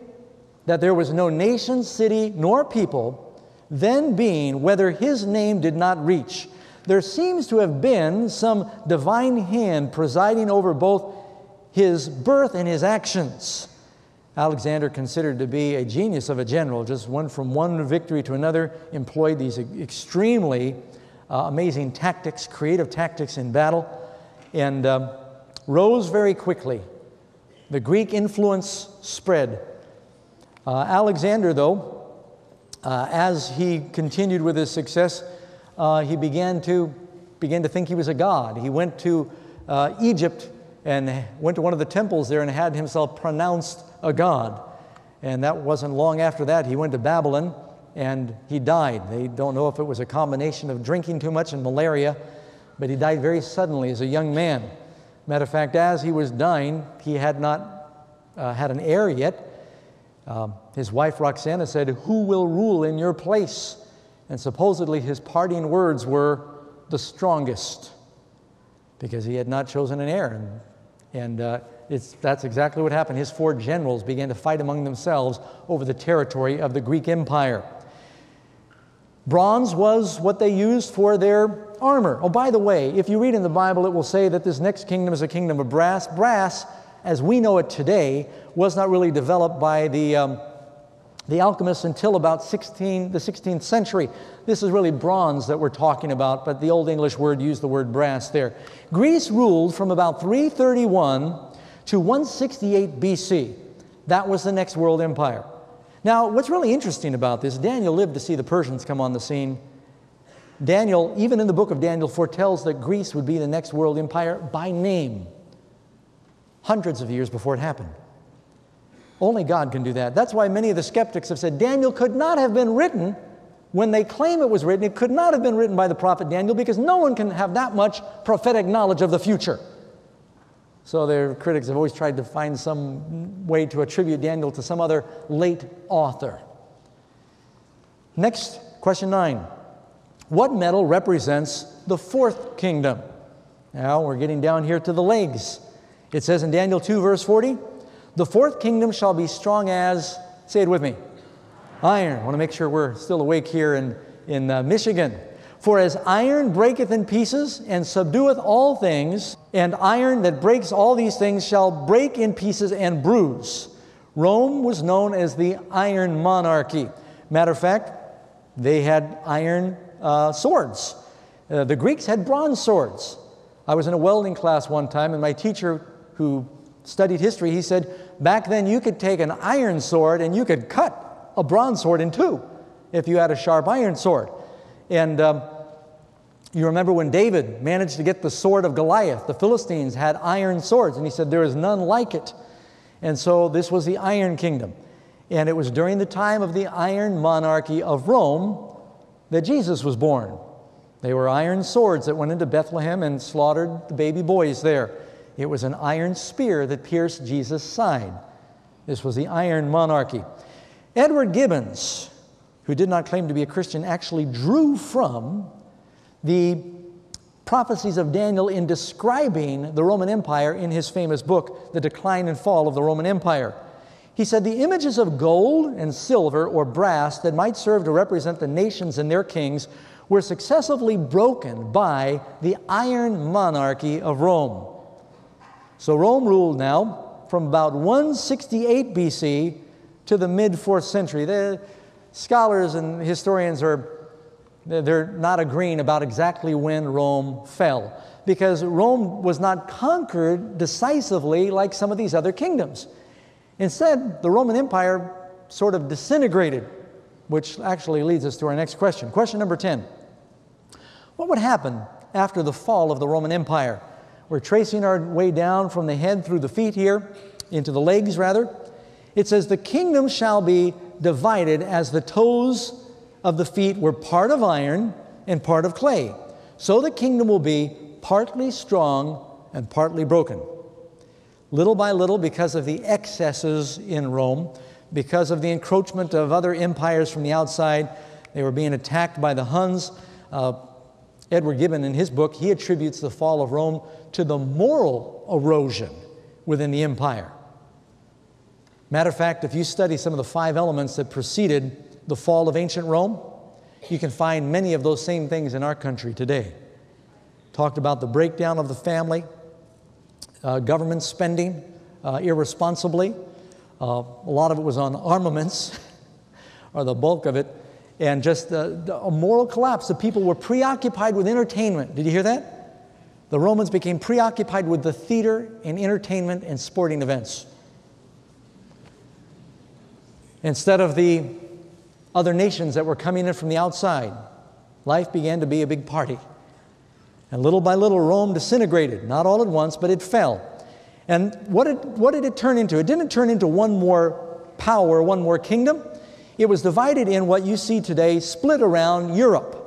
Speaker 3: that there was no nation, city, nor people then being whether his name did not reach. There seems to have been some divine hand presiding over both his birth and his actions. Alexander, considered to be a genius of a general, just went from one victory to another, employed these extremely uh, amazing tactics, creative tactics in battle, and uh, rose very quickly. The Greek influence spread. Uh, Alexander, though, uh, as he continued with his success, uh, he began to, began to think he was a god. He went to uh, Egypt and went to one of the temples there and had himself pronounced a god. And that wasn't long after that. He went to Babylon and he died. They don't know if it was a combination of drinking too much and malaria, but he died very suddenly as a young man. Matter of fact, as he was dying, he had not uh, had an heir yet. Um, his wife Roxana said, Who will rule in your place? And supposedly his parting words were, The strongest, because he had not chosen an heir. And, and uh, that's exactly what happened. His four generals began to fight among themselves over the territory of the Greek Empire. Bronze was what they used for their armor. Oh, by the way, if you read in the Bible, it will say that this next kingdom is a kingdom of brass. Brass, as we know it today, was not really developed by the, um, the alchemists until about 16, the 16th century. This is really bronze that we're talking about, but the Old English word used the word brass there. Greece ruled from about 331 to 168 BC. That was the next world empire. Now, what's really interesting about this, Daniel lived to see the Persians come on the scene. Daniel, even in the book of Daniel, foretells that Greece would be the next world empire by name, hundreds of years before it happened. Only God can do that. That's why many of the skeptics have said Daniel could not have been written when they claim it was written. It could not have been written by the prophet Daniel because no one can have that much prophetic knowledge of the future. So their critics have always tried to find some way to attribute Daniel to some other late author. Next, question nine. What metal represents the fourth kingdom? Now we're getting down here to the legs. It says in Daniel 2, verse 40, the fourth kingdom shall be strong as, say it with me, iron. I want to make sure we're still awake here in, in uh, Michigan. For as iron breaketh in pieces and subdueth all things, and iron that breaks all these things shall break in pieces and bruise. Rome was known as the iron monarchy. Matter of fact, they had iron uh, swords. Uh, the Greeks had bronze swords. I was in a welding class one time, and my teacher, who studied history, he said, Back then you could take an iron sword and you could cut a bronze sword in two if you had a sharp iron sword. And um, you remember when David managed to get the sword of Goliath, the Philistines had iron swords, and he said, There is none like it. And so this was the Iron Kingdom. And it was during the time of the iron monarchy of Rome that Jesus was born. They were iron swords that went into Bethlehem and slaughtered the baby boys there. It was an iron spear that pierced Jesus' side. This was the iron monarchy. Edward Gibbons, who did not claim to be a Christian, actually drew from the prophecies of Daniel in describing the Roman Empire in his famous book, The Decline and Fall of the Roman Empire. He said the images of gold and silver or brass that might serve to represent the nations and their kings were successively broken by the iron monarchy of Rome. So Rome ruled now from about 168 BC to the mid 4th century. The scholars and historians are they're not agreeing about exactly when Rome fell because Rome was not conquered decisively like some of these other kingdoms. Instead, the Roman Empire sort of disintegrated, which actually leads us to our next question. Question number 10 What would happen after the fall of the Roman Empire? We're tracing our way down from the head through the feet here, into the legs rather. It says, The kingdom shall be divided as the toes of the feet were part of iron and part of clay. So the kingdom will be partly strong and partly broken. Little by little, because of the excesses in Rome, because of the encroachment of other empires from the outside, they were being attacked by the Huns. Uh, Edward Gibbon, in his book, he attributes the fall of Rome to the moral erosion within the empire. Matter of fact, if you study some of the five elements that preceded the fall of ancient Rome, you can find many of those same things in our country today. Talked about the breakdown of the family, uh, government spending uh, irresponsibly. Uh, a lot of it was on armaments, or the bulk of it, and just a moral collapse. The people were preoccupied with entertainment. Did you hear that? The Romans became preoccupied with the theater and entertainment and sporting events. Instead of the other nations that were coming in from the outside. Life began to be a big party. And little by little, Rome disintegrated, not all at once, but it fell. And what did, what did it turn into? It didn't turn into one more power, one more kingdom. It was divided in what you see today, split around Europe.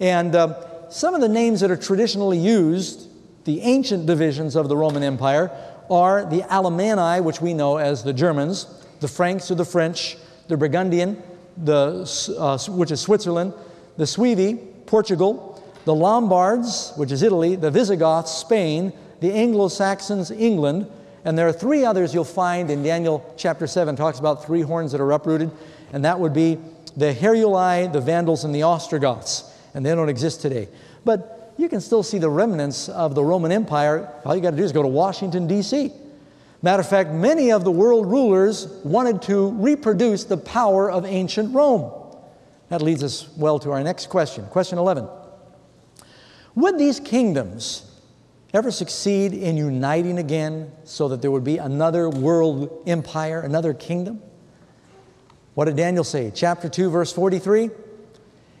Speaker 3: And uh, some of the names that are traditionally used, the ancient divisions of the Roman Empire, are the Alemanni, which we know as the Germans, the Franks or the French, the Burgundian, the, uh, which is Switzerland, the Suevi, Portugal, the Lombards, which is Italy, the Visigoths, Spain, the Anglo Saxons, England, and there are three others you'll find in Daniel chapter 7, talks about three horns that are uprooted, and that would be the Heruli, the Vandals, and the Ostrogoths, and they don't exist today. But you can still see the remnants of the Roman Empire. All you got to do is go to Washington, D.C. Matter of fact, many of the world rulers wanted to reproduce the power of ancient Rome. That leads us well to our next question. Question 11. Would these kingdoms ever succeed in uniting again so that there would be another world empire, another kingdom? What did Daniel say? Chapter 2, verse 43.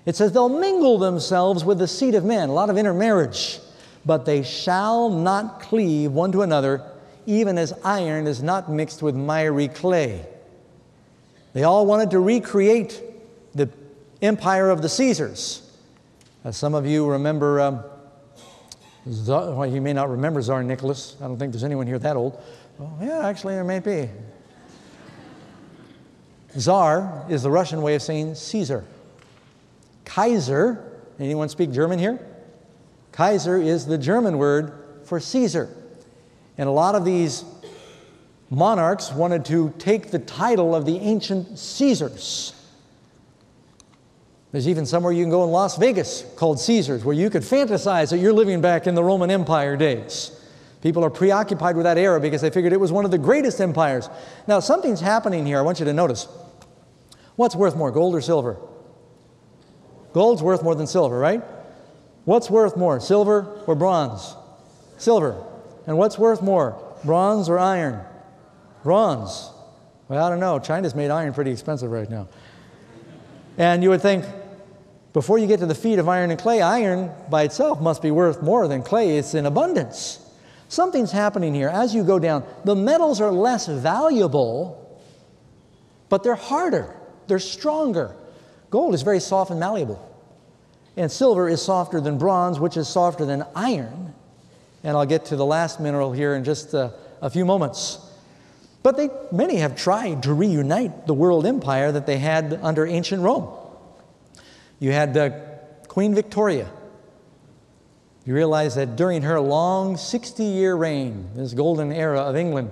Speaker 3: It says, They'll mingle themselves with the seed of men, a lot of intermarriage, but they shall not cleave one to another even as iron is not mixed with miry clay. They all wanted to recreate the empire of the Caesars. As some of you remember, um, well, you may not remember Tsar Nicholas. I don't think there's anyone here that old. Well, yeah, actually, there may be. Tsar is the Russian way of saying Caesar. Kaiser, anyone speak German here? Kaiser is the German word for Caesar. And a lot of these monarchs wanted to take the title of the ancient Caesars. There's even somewhere you can go in Las Vegas called Caesars, where you could fantasize that you're living back in the Roman Empire days. People are preoccupied with that era because they figured it was one of the greatest empires. Now, something's happening here I want you to notice. What's worth more, gold or silver? Gold's worth more than silver, right? What's worth more, silver or bronze? Silver. And what's worth more, bronze or iron? Bronze. Well, I don't know. China's made iron pretty expensive right now. And you would think, before you get to the feet of iron and clay, iron by itself must be worth more than clay. It's in abundance. Something's happening here. As you go down, the metals are less valuable, but they're harder, they're stronger. Gold is very soft and malleable. And silver is softer than bronze, which is softer than iron. And I'll get to the last mineral here in just a, a few moments. But they, many have tried to reunite the world empire that they had under ancient Rome. You had uh, Queen Victoria. You realize that during her long 60 year reign, this golden era of England,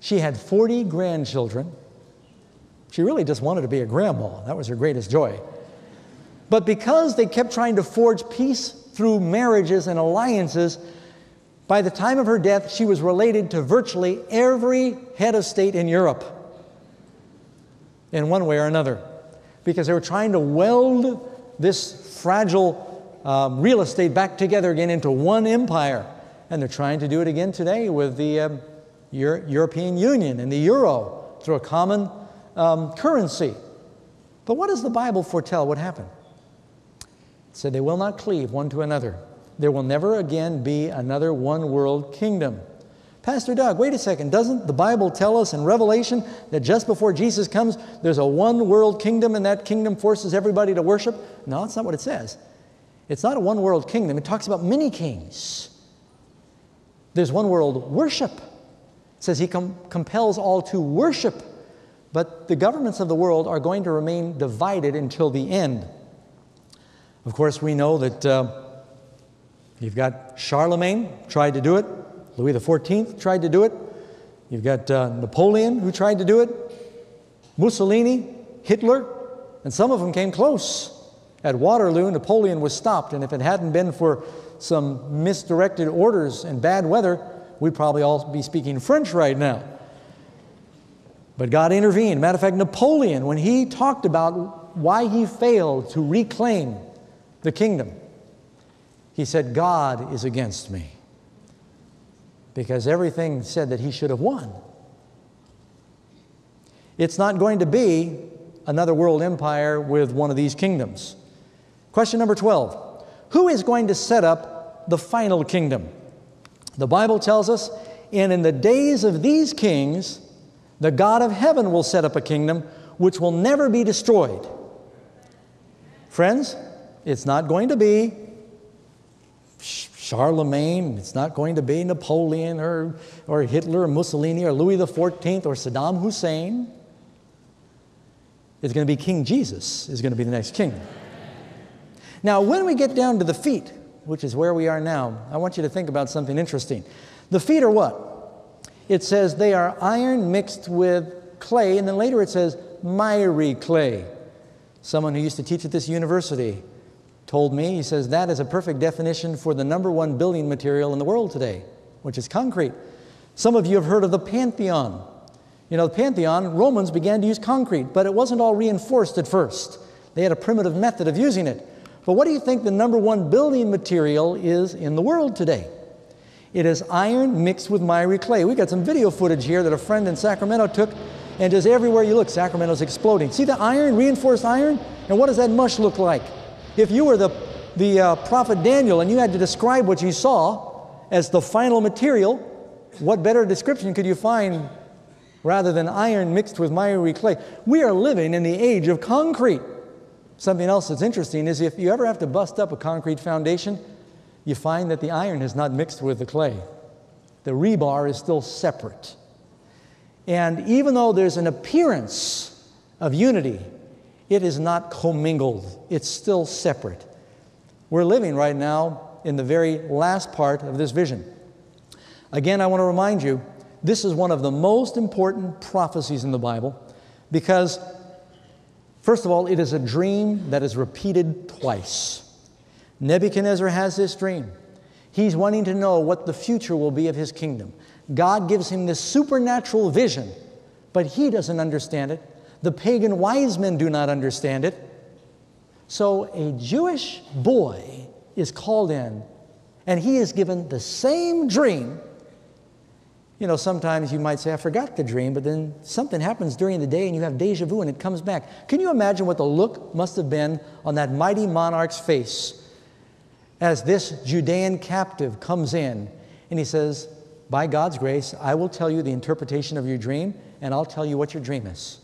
Speaker 3: she had 40 grandchildren. She really just wanted to be a grandma. That was her greatest joy. But because they kept trying to forge peace through marriages and alliances, by the time of her death, she was related to virtually every head of state in Europe in one way or another because they were trying to weld this fragile um, real estate back together again into one empire. And they're trying to do it again today with the um, Euro- European Union and the euro through a common um, currency. But what does the Bible foretell would happen? said they will not cleave one to another. There will never again be another one world kingdom. Pastor Doug, wait a second. Doesn't the Bible tell us in Revelation that just before Jesus comes, there's a one world kingdom and that kingdom forces everybody to worship? No, that's not what it says. It's not a one world kingdom. It talks about many kings. There's one world worship. It says he com- compels all to worship. But the governments of the world are going to remain divided until the end. Of course, we know that uh, you've got Charlemagne tried to do it, Louis XIV tried to do it, you've got uh, Napoleon who tried to do it, Mussolini, Hitler, and some of them came close. At Waterloo, Napoleon was stopped, and if it hadn't been for some misdirected orders and bad weather, we'd probably all be speaking French right now. But God intervened. Matter of fact, Napoleon, when he talked about why he failed to reclaim the kingdom. He said, God is against me. Because everything said that he should have won. It's not going to be another world empire with one of these kingdoms. Question number 12 Who is going to set up the final kingdom? The Bible tells us And in the days of these kings, the God of heaven will set up a kingdom which will never be destroyed. Friends, it's not going to be Charlemagne, it's not going to be Napoleon or, or Hitler or Mussolini or Louis XIV or Saddam Hussein. It's going to be King Jesus is going to be the next king. Now, when we get down to the feet, which is where we are now, I want you to think about something interesting. The feet are what? It says they are iron mixed with clay, and then later it says miry clay. Someone who used to teach at this university told me, he says, that is a perfect definition for the number one building material in the world today, which is concrete. Some of you have heard of the Pantheon. You know, the Pantheon, Romans began to use concrete, but it wasn't all reinforced at first. They had a primitive method of using it. But what do you think the number one building material is in the world today? It is iron mixed with miry clay. We got some video footage here that a friend in Sacramento took, and just everywhere you look, Sacramento's exploding. See the iron, reinforced iron? And what does that mush look like? If you were the, the uh, prophet Daniel and you had to describe what you saw as the final material, what better description could you find rather than iron mixed with miry clay? We are living in the age of concrete. Something else that's interesting is if you ever have to bust up a concrete foundation, you find that the iron is not mixed with the clay. The rebar is still separate. And even though there's an appearance of unity, it is not commingled, it's still separate. We're living right now in the very last part of this vision. Again, I want to remind you this is one of the most important prophecies in the Bible because, first of all, it is a dream that is repeated twice. Nebuchadnezzar has this dream. He's wanting to know what the future will be of his kingdom. God gives him this supernatural vision, but he doesn't understand it. The pagan wise men do not understand it. So a Jewish boy is called in, and he is given the same dream. You know, sometimes you might say, I forgot the dream, but then something happens during the day and you have deja vu and it comes back. Can you imagine what the look must have been on that mighty monarch's face as this Judean captive comes in and he says, By God's grace, I will tell you the interpretation of your dream and I'll tell you what your dream is.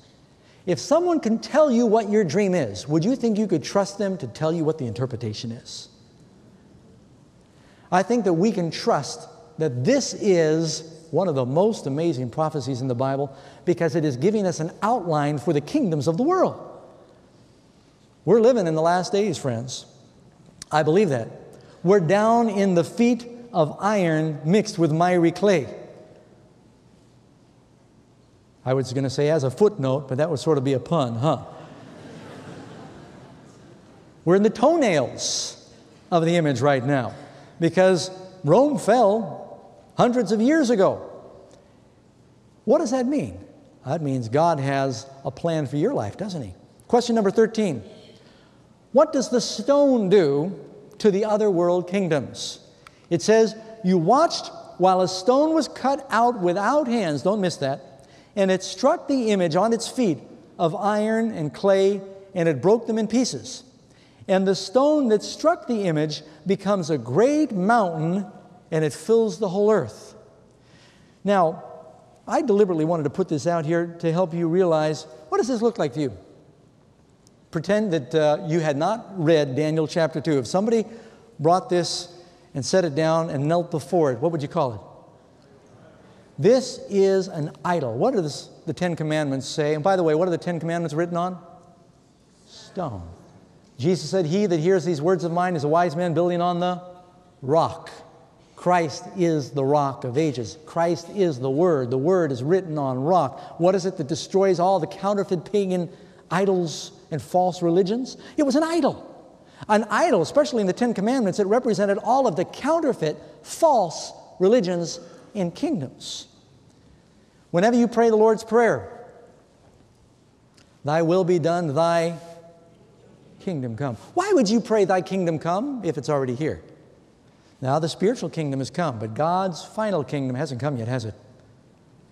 Speaker 3: If someone can tell you what your dream is, would you think you could trust them to tell you what the interpretation is? I think that we can trust that this is one of the most amazing prophecies in the Bible because it is giving us an outline for the kingdoms of the world. We're living in the last days, friends. I believe that. We're down in the feet of iron mixed with miry clay. I was going to say as a footnote, but that would sort of be a pun, huh? We're in the toenails of the image right now because Rome fell hundreds of years ago. What does that mean? That means God has a plan for your life, doesn't He? Question number 13 What does the stone do to the other world kingdoms? It says, You watched while a stone was cut out without hands. Don't miss that and it struck the image on its feet of iron and clay, and it broke them in pieces. And the stone that struck the image becomes a great mountain, and it fills the whole earth. Now, I deliberately wanted to put this out here to help you realize what does this look like to you? Pretend that uh, you had not read Daniel chapter 2. If somebody brought this and set it down and knelt before it, what would you call it? This is an idol. What does the Ten Commandments say? And by the way, what are the Ten Commandments written on? Stone. Jesus said, He that hears these words of mine is a wise man building on the rock. Christ is the rock of ages. Christ is the Word. The Word is written on rock. What is it that destroys all the counterfeit pagan idols and false religions? It was an idol. An idol, especially in the Ten Commandments, it represented all of the counterfeit, false religions and kingdoms. Whenever you pray the Lord's Prayer, Thy will be done, Thy kingdom come. Why would you pray Thy kingdom come if it's already here? Now, the spiritual kingdom has come, but God's final kingdom hasn't come yet, has it?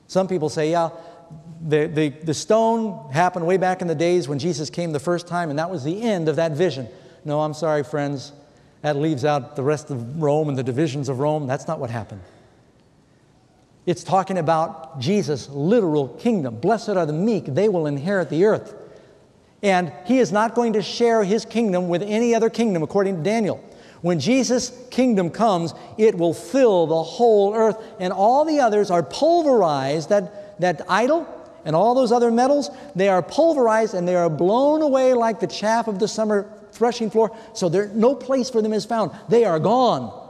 Speaker 3: Some people say, yeah, the, the, the stone happened way back in the days when Jesus came the first time, and that was the end of that vision. No, I'm sorry, friends. That leaves out the rest of Rome and the divisions of Rome. That's not what happened. It's talking about Jesus' literal kingdom. Blessed are the meek, they will inherit the earth. And he is not going to share his kingdom with any other kingdom, according to Daniel. When Jesus' kingdom comes, it will fill the whole earth, and all the others are pulverized. That, that idol and all those other metals, they are pulverized and they are blown away like the chaff of the summer threshing floor, so there no place for them is found. They are gone.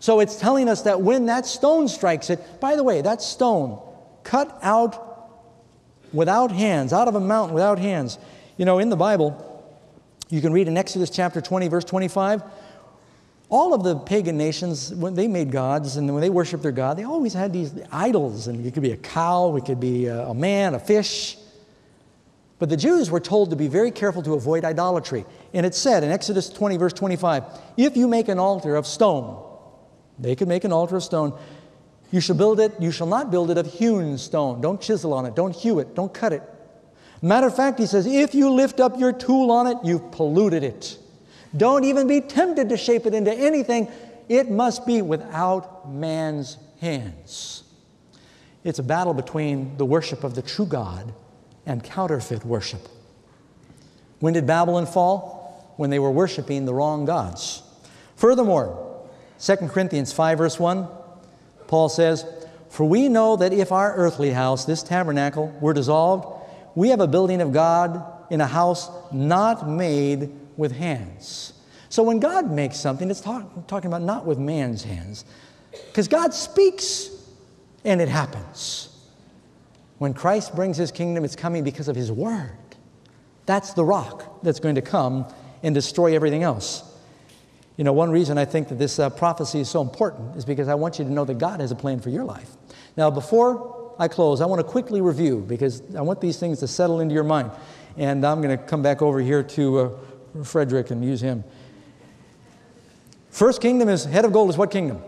Speaker 3: So it's telling us that when that stone strikes it, by the way, that stone cut out without hands, out of a mountain without hands. You know, in the Bible, you can read in Exodus chapter 20, verse 25, all of the pagan nations, when they made gods and when they worshiped their God, they always had these idols. And it could be a cow, it could be a man, a fish. But the Jews were told to be very careful to avoid idolatry. And it said in Exodus 20, verse 25, if you make an altar of stone, they could make an altar of stone, you shall build it, you shall not build it of hewn stone. Don't chisel on it, don't hew it, don't cut it. Matter of fact, he says, if you lift up your tool on it, you've polluted it. Don't even be tempted to shape it into anything. It must be without man's hands. It's a battle between the worship of the true God and counterfeit worship. When did Babylon fall? When they were worshiping the wrong gods. Furthermore, 2 Corinthians 5, verse 1, Paul says, For we know that if our earthly house, this tabernacle, were dissolved, we have a building of God in a house not made with hands. So when God makes something, it's talk, talking about not with man's hands, because God speaks and it happens. When Christ brings his kingdom, it's coming because of his word. That's the rock that's going to come and destroy everything else. You know, one reason I think that this uh, prophecy is so important is because I want you to know that God has a plan for your life. Now, before I close, I want to quickly review because I want these things to settle into your mind. And I'm going to come back over here to uh, Frederick and use him. First kingdom is head of gold is what kingdom?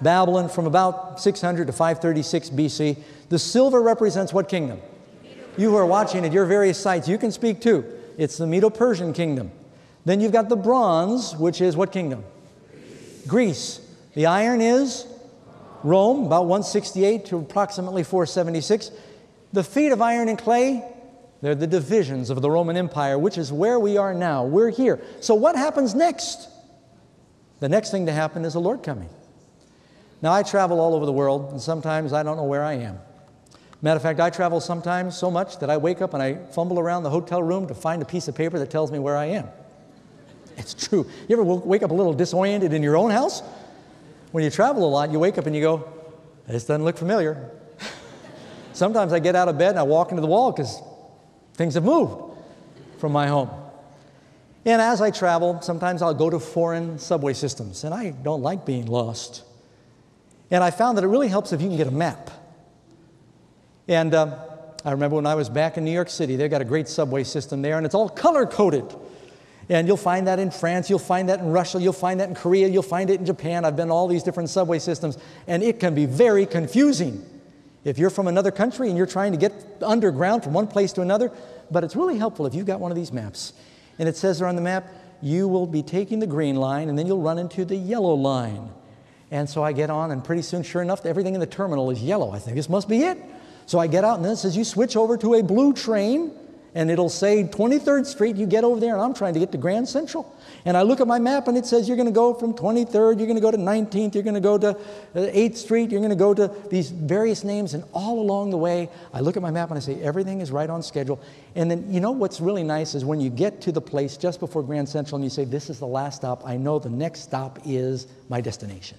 Speaker 3: Babylon from about 600 to 536 BC. The silver represents what kingdom? You who are watching at your various sites, you can speak too. It's the Medo Persian kingdom. Then you've got the bronze, which is what kingdom? Greece. The iron is Rome, about 168 to approximately 476. The feet of iron and clay, they're the divisions of the Roman Empire, which is where we are now. We're here. So, what happens next? The next thing to happen is the Lord coming. Now, I travel all over the world, and sometimes I don't know where I am. Matter of fact, I travel sometimes so much that I wake up and I fumble around the hotel room to find a piece of paper that tells me where I am. It's true. You ever wake up a little disoriented in your own house? When you travel a lot, you wake up and you go, this doesn't look familiar. Sometimes I get out of bed and I walk into the wall because Things have moved from my home. And as I travel, sometimes I'll go to foreign subway systems, and I don't like being lost. And I found that it really helps if you can get a map. And uh, I remember when I was back in New York City, they've got a great subway system there, and it's all color coded. And you'll find that in France, you'll find that in Russia, you'll find that in Korea, you'll find it in Japan. I've been to all these different subway systems, and it can be very confusing. If you're from another country and you're trying to get underground from one place to another, but it's really helpful if you've got one of these maps. And it says there on the map, you will be taking the green line and then you'll run into the yellow line. And so I get on, and pretty soon, sure enough, everything in the terminal is yellow. I think this must be it. So I get out, and then it says you switch over to a blue train, and it'll say 23rd Street. You get over there, and I'm trying to get to Grand Central. And I look at my map and it says you're going to go from 23rd, you're going to go to 19th, you're going to go to 8th uh, Street, you're going to go to these various names. And all along the way, I look at my map and I say everything is right on schedule. And then, you know what's really nice is when you get to the place just before Grand Central and you say, This is the last stop, I know the next stop is my destination.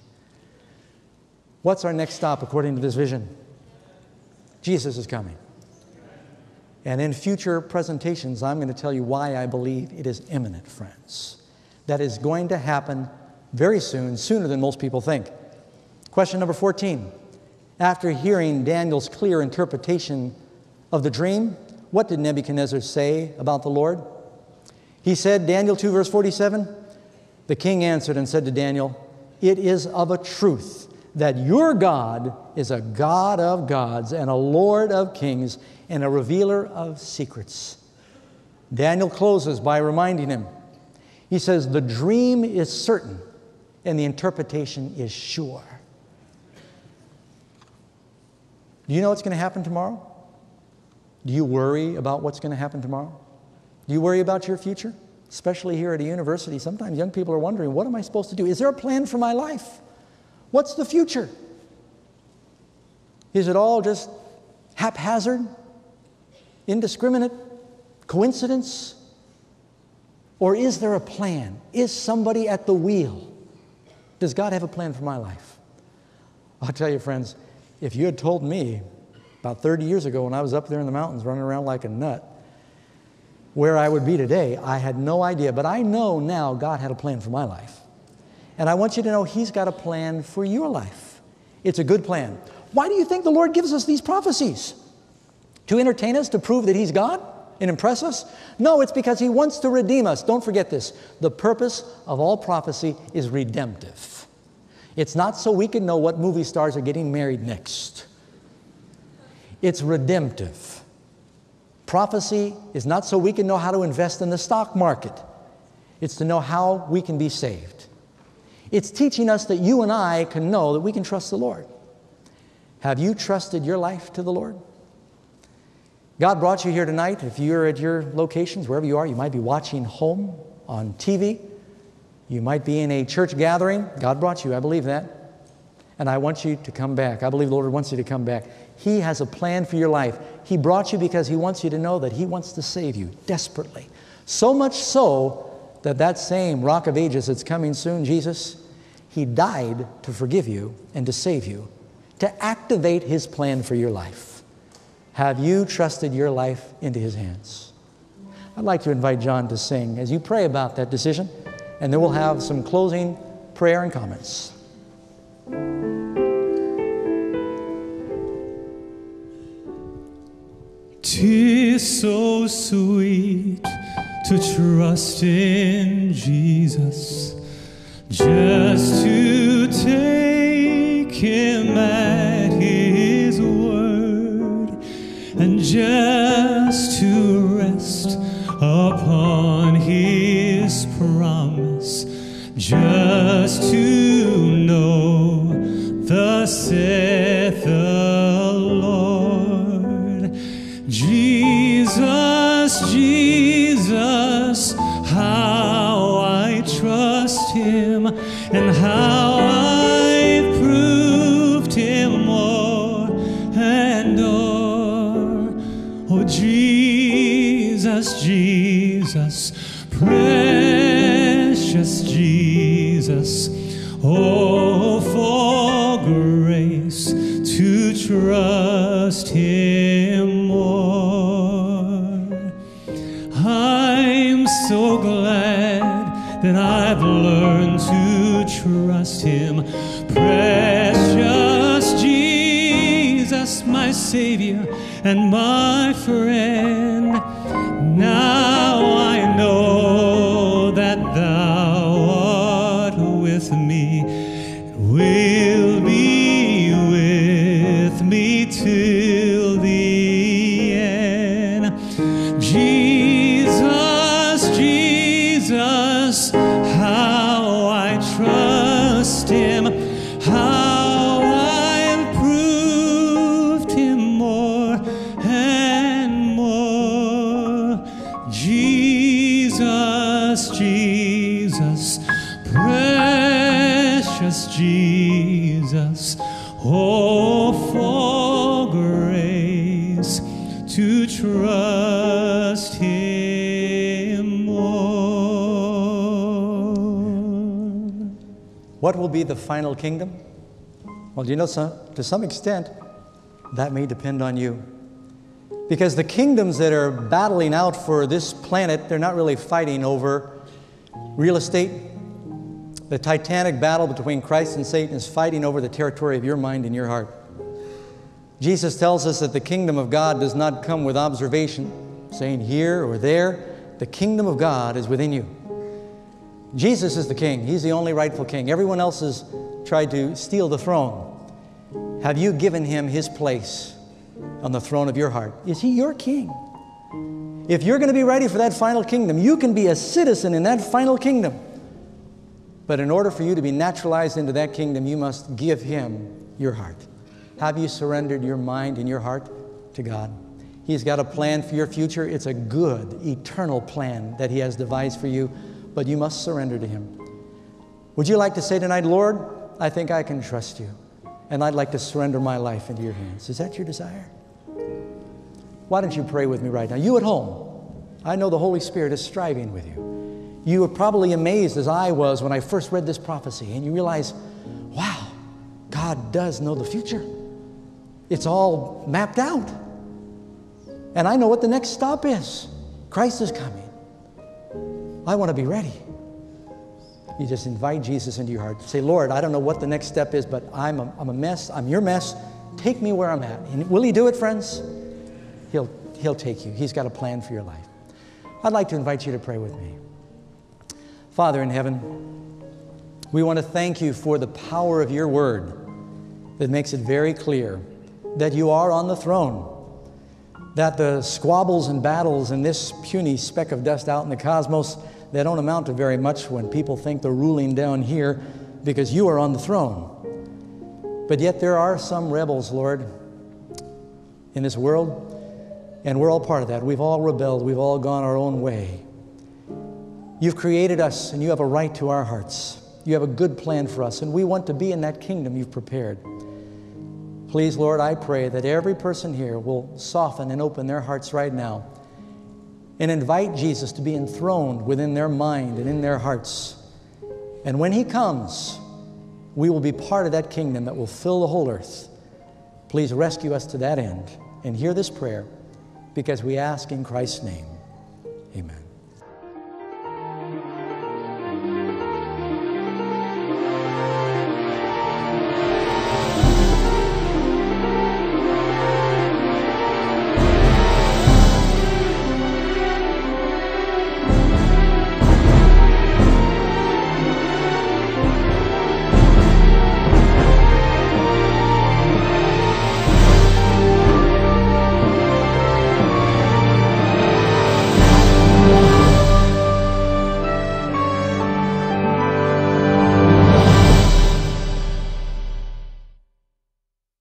Speaker 3: What's our next stop according to this vision? Jesus is coming. And in future presentations, I'm going to tell you why I believe it is imminent, friends that is going to happen very soon, sooner than most people think. Question number 14. After hearing Daniel's clear interpretation of the dream, what did Nebuchadnezzar say about the Lord? He said, Daniel 2, verse 47, the king answered and said to Daniel, It is of a truth that your God is a God of gods and a Lord of kings and a revealer of secrets. Daniel closes by reminding him he says, The dream is certain and the interpretation is sure. Do you know what's going to happen tomorrow? Do you worry about what's going to happen tomorrow? Do you worry about your future? Especially here at a university, sometimes young people are wondering, what am I supposed to do? Is there a plan for my life? What's the future? Is it all just haphazard, indiscriminate, coincidence? Or is there a plan? Is somebody at the wheel? Does God have a plan for my life? I'll tell you, friends, if you had told me about 30 years ago when I was up there in the mountains running around like a nut, where I would be today, I had no idea. But I know now God had a plan for my life. And I want you to know He's got a plan for your life. It's a good plan. Why do you think the Lord gives us these prophecies? To entertain us, to prove that He's God and impress us? No, it's because He wants to redeem us. Don't forget this. The purpose of all prophecy is redemptive. It's not so we can know what movie stars are getting married next, it's redemptive. Prophecy is not so we can know how to invest in the stock market, it's to know how we can be saved. It's teaching us that you and I can know that we can trust the Lord. Have you trusted your life to the Lord? God brought you here tonight. If you're at your locations, wherever you are, you might be watching home on TV. You might be in a church gathering. God brought you, I believe that. And I want you to come back. I believe the Lord wants you to come back. He has a plan for your life. He brought you because He wants you to know that He wants to save you desperately. So much so that that same rock of ages that's coming soon, Jesus, He died to forgive you and to save you, to activate His plan for your life. Have you trusted your life into His hands? I'd like to invite John to sing as you pray about that decision, and then we'll have some closing prayer and comments.
Speaker 2: Tis so sweet to trust in Jesus, just to take Him at His word, and just to rest upon His promise, just to know the saith trust Him. Precious Jesus, my Savior and my friend. Now I
Speaker 3: What will be the final kingdom? Well, you know, some, to some extent, that may depend on you. Because the kingdoms that are battling out for this planet, they're not really fighting over real estate. The titanic battle between Christ and Satan is fighting over the territory of your mind and your heart. Jesus tells us that the kingdom of God does not come with observation, saying here or there. The kingdom of God is within you. Jesus is the king. He's the only rightful king. Everyone else has tried to steal the throne. Have you given him his place on the throne of your heart? Is he your king? If you're going to be ready for that final kingdom, you can be a citizen in that final kingdom. But in order for you to be naturalized into that kingdom, you must give him your heart. Have you surrendered your mind and your heart to God? He's got a plan for your future. It's a good, eternal plan that He has devised for you, but you must surrender to Him. Would you like to say tonight, Lord, I think I can trust you, and I'd like to surrender my life into your hands? Is that your desire? Why don't you pray with me right now? You at home, I know the Holy Spirit is striving with you. You were probably amazed as I was when I first read this prophecy, and you realize, wow, God does know the future. It's all mapped out. And I know what the next stop is. Christ is coming. I want to be ready. You just invite Jesus into your heart. Say, Lord, I don't know what the next step is, but I'm a, I'm a mess. I'm your mess. Take me where I'm at. And will He do it, friends? He'll, he'll take you. He's got a plan for your life. I'd like to invite you to pray with me. Father in heaven, we want to thank you for the power of your word that makes it very clear that you are on the throne that the squabbles and battles in this puny speck of dust out in the cosmos, they don't amount to very much when people think they're ruling down here because you are on the throne. But yet there are some rebels, Lord, in this world, and we're all part of that. We've all rebelled, we've all gone our own way. You've created us, and you have a right to our hearts. You have a good plan for us, and we want to be in that kingdom you've prepared. Please, Lord, I pray that every person here will soften and open their hearts right now and invite Jesus to be enthroned within their mind and in their hearts. And when He comes, we will be part of that kingdom that will fill the whole earth. Please rescue us to that end and hear this prayer because we ask in Christ's name. Amen.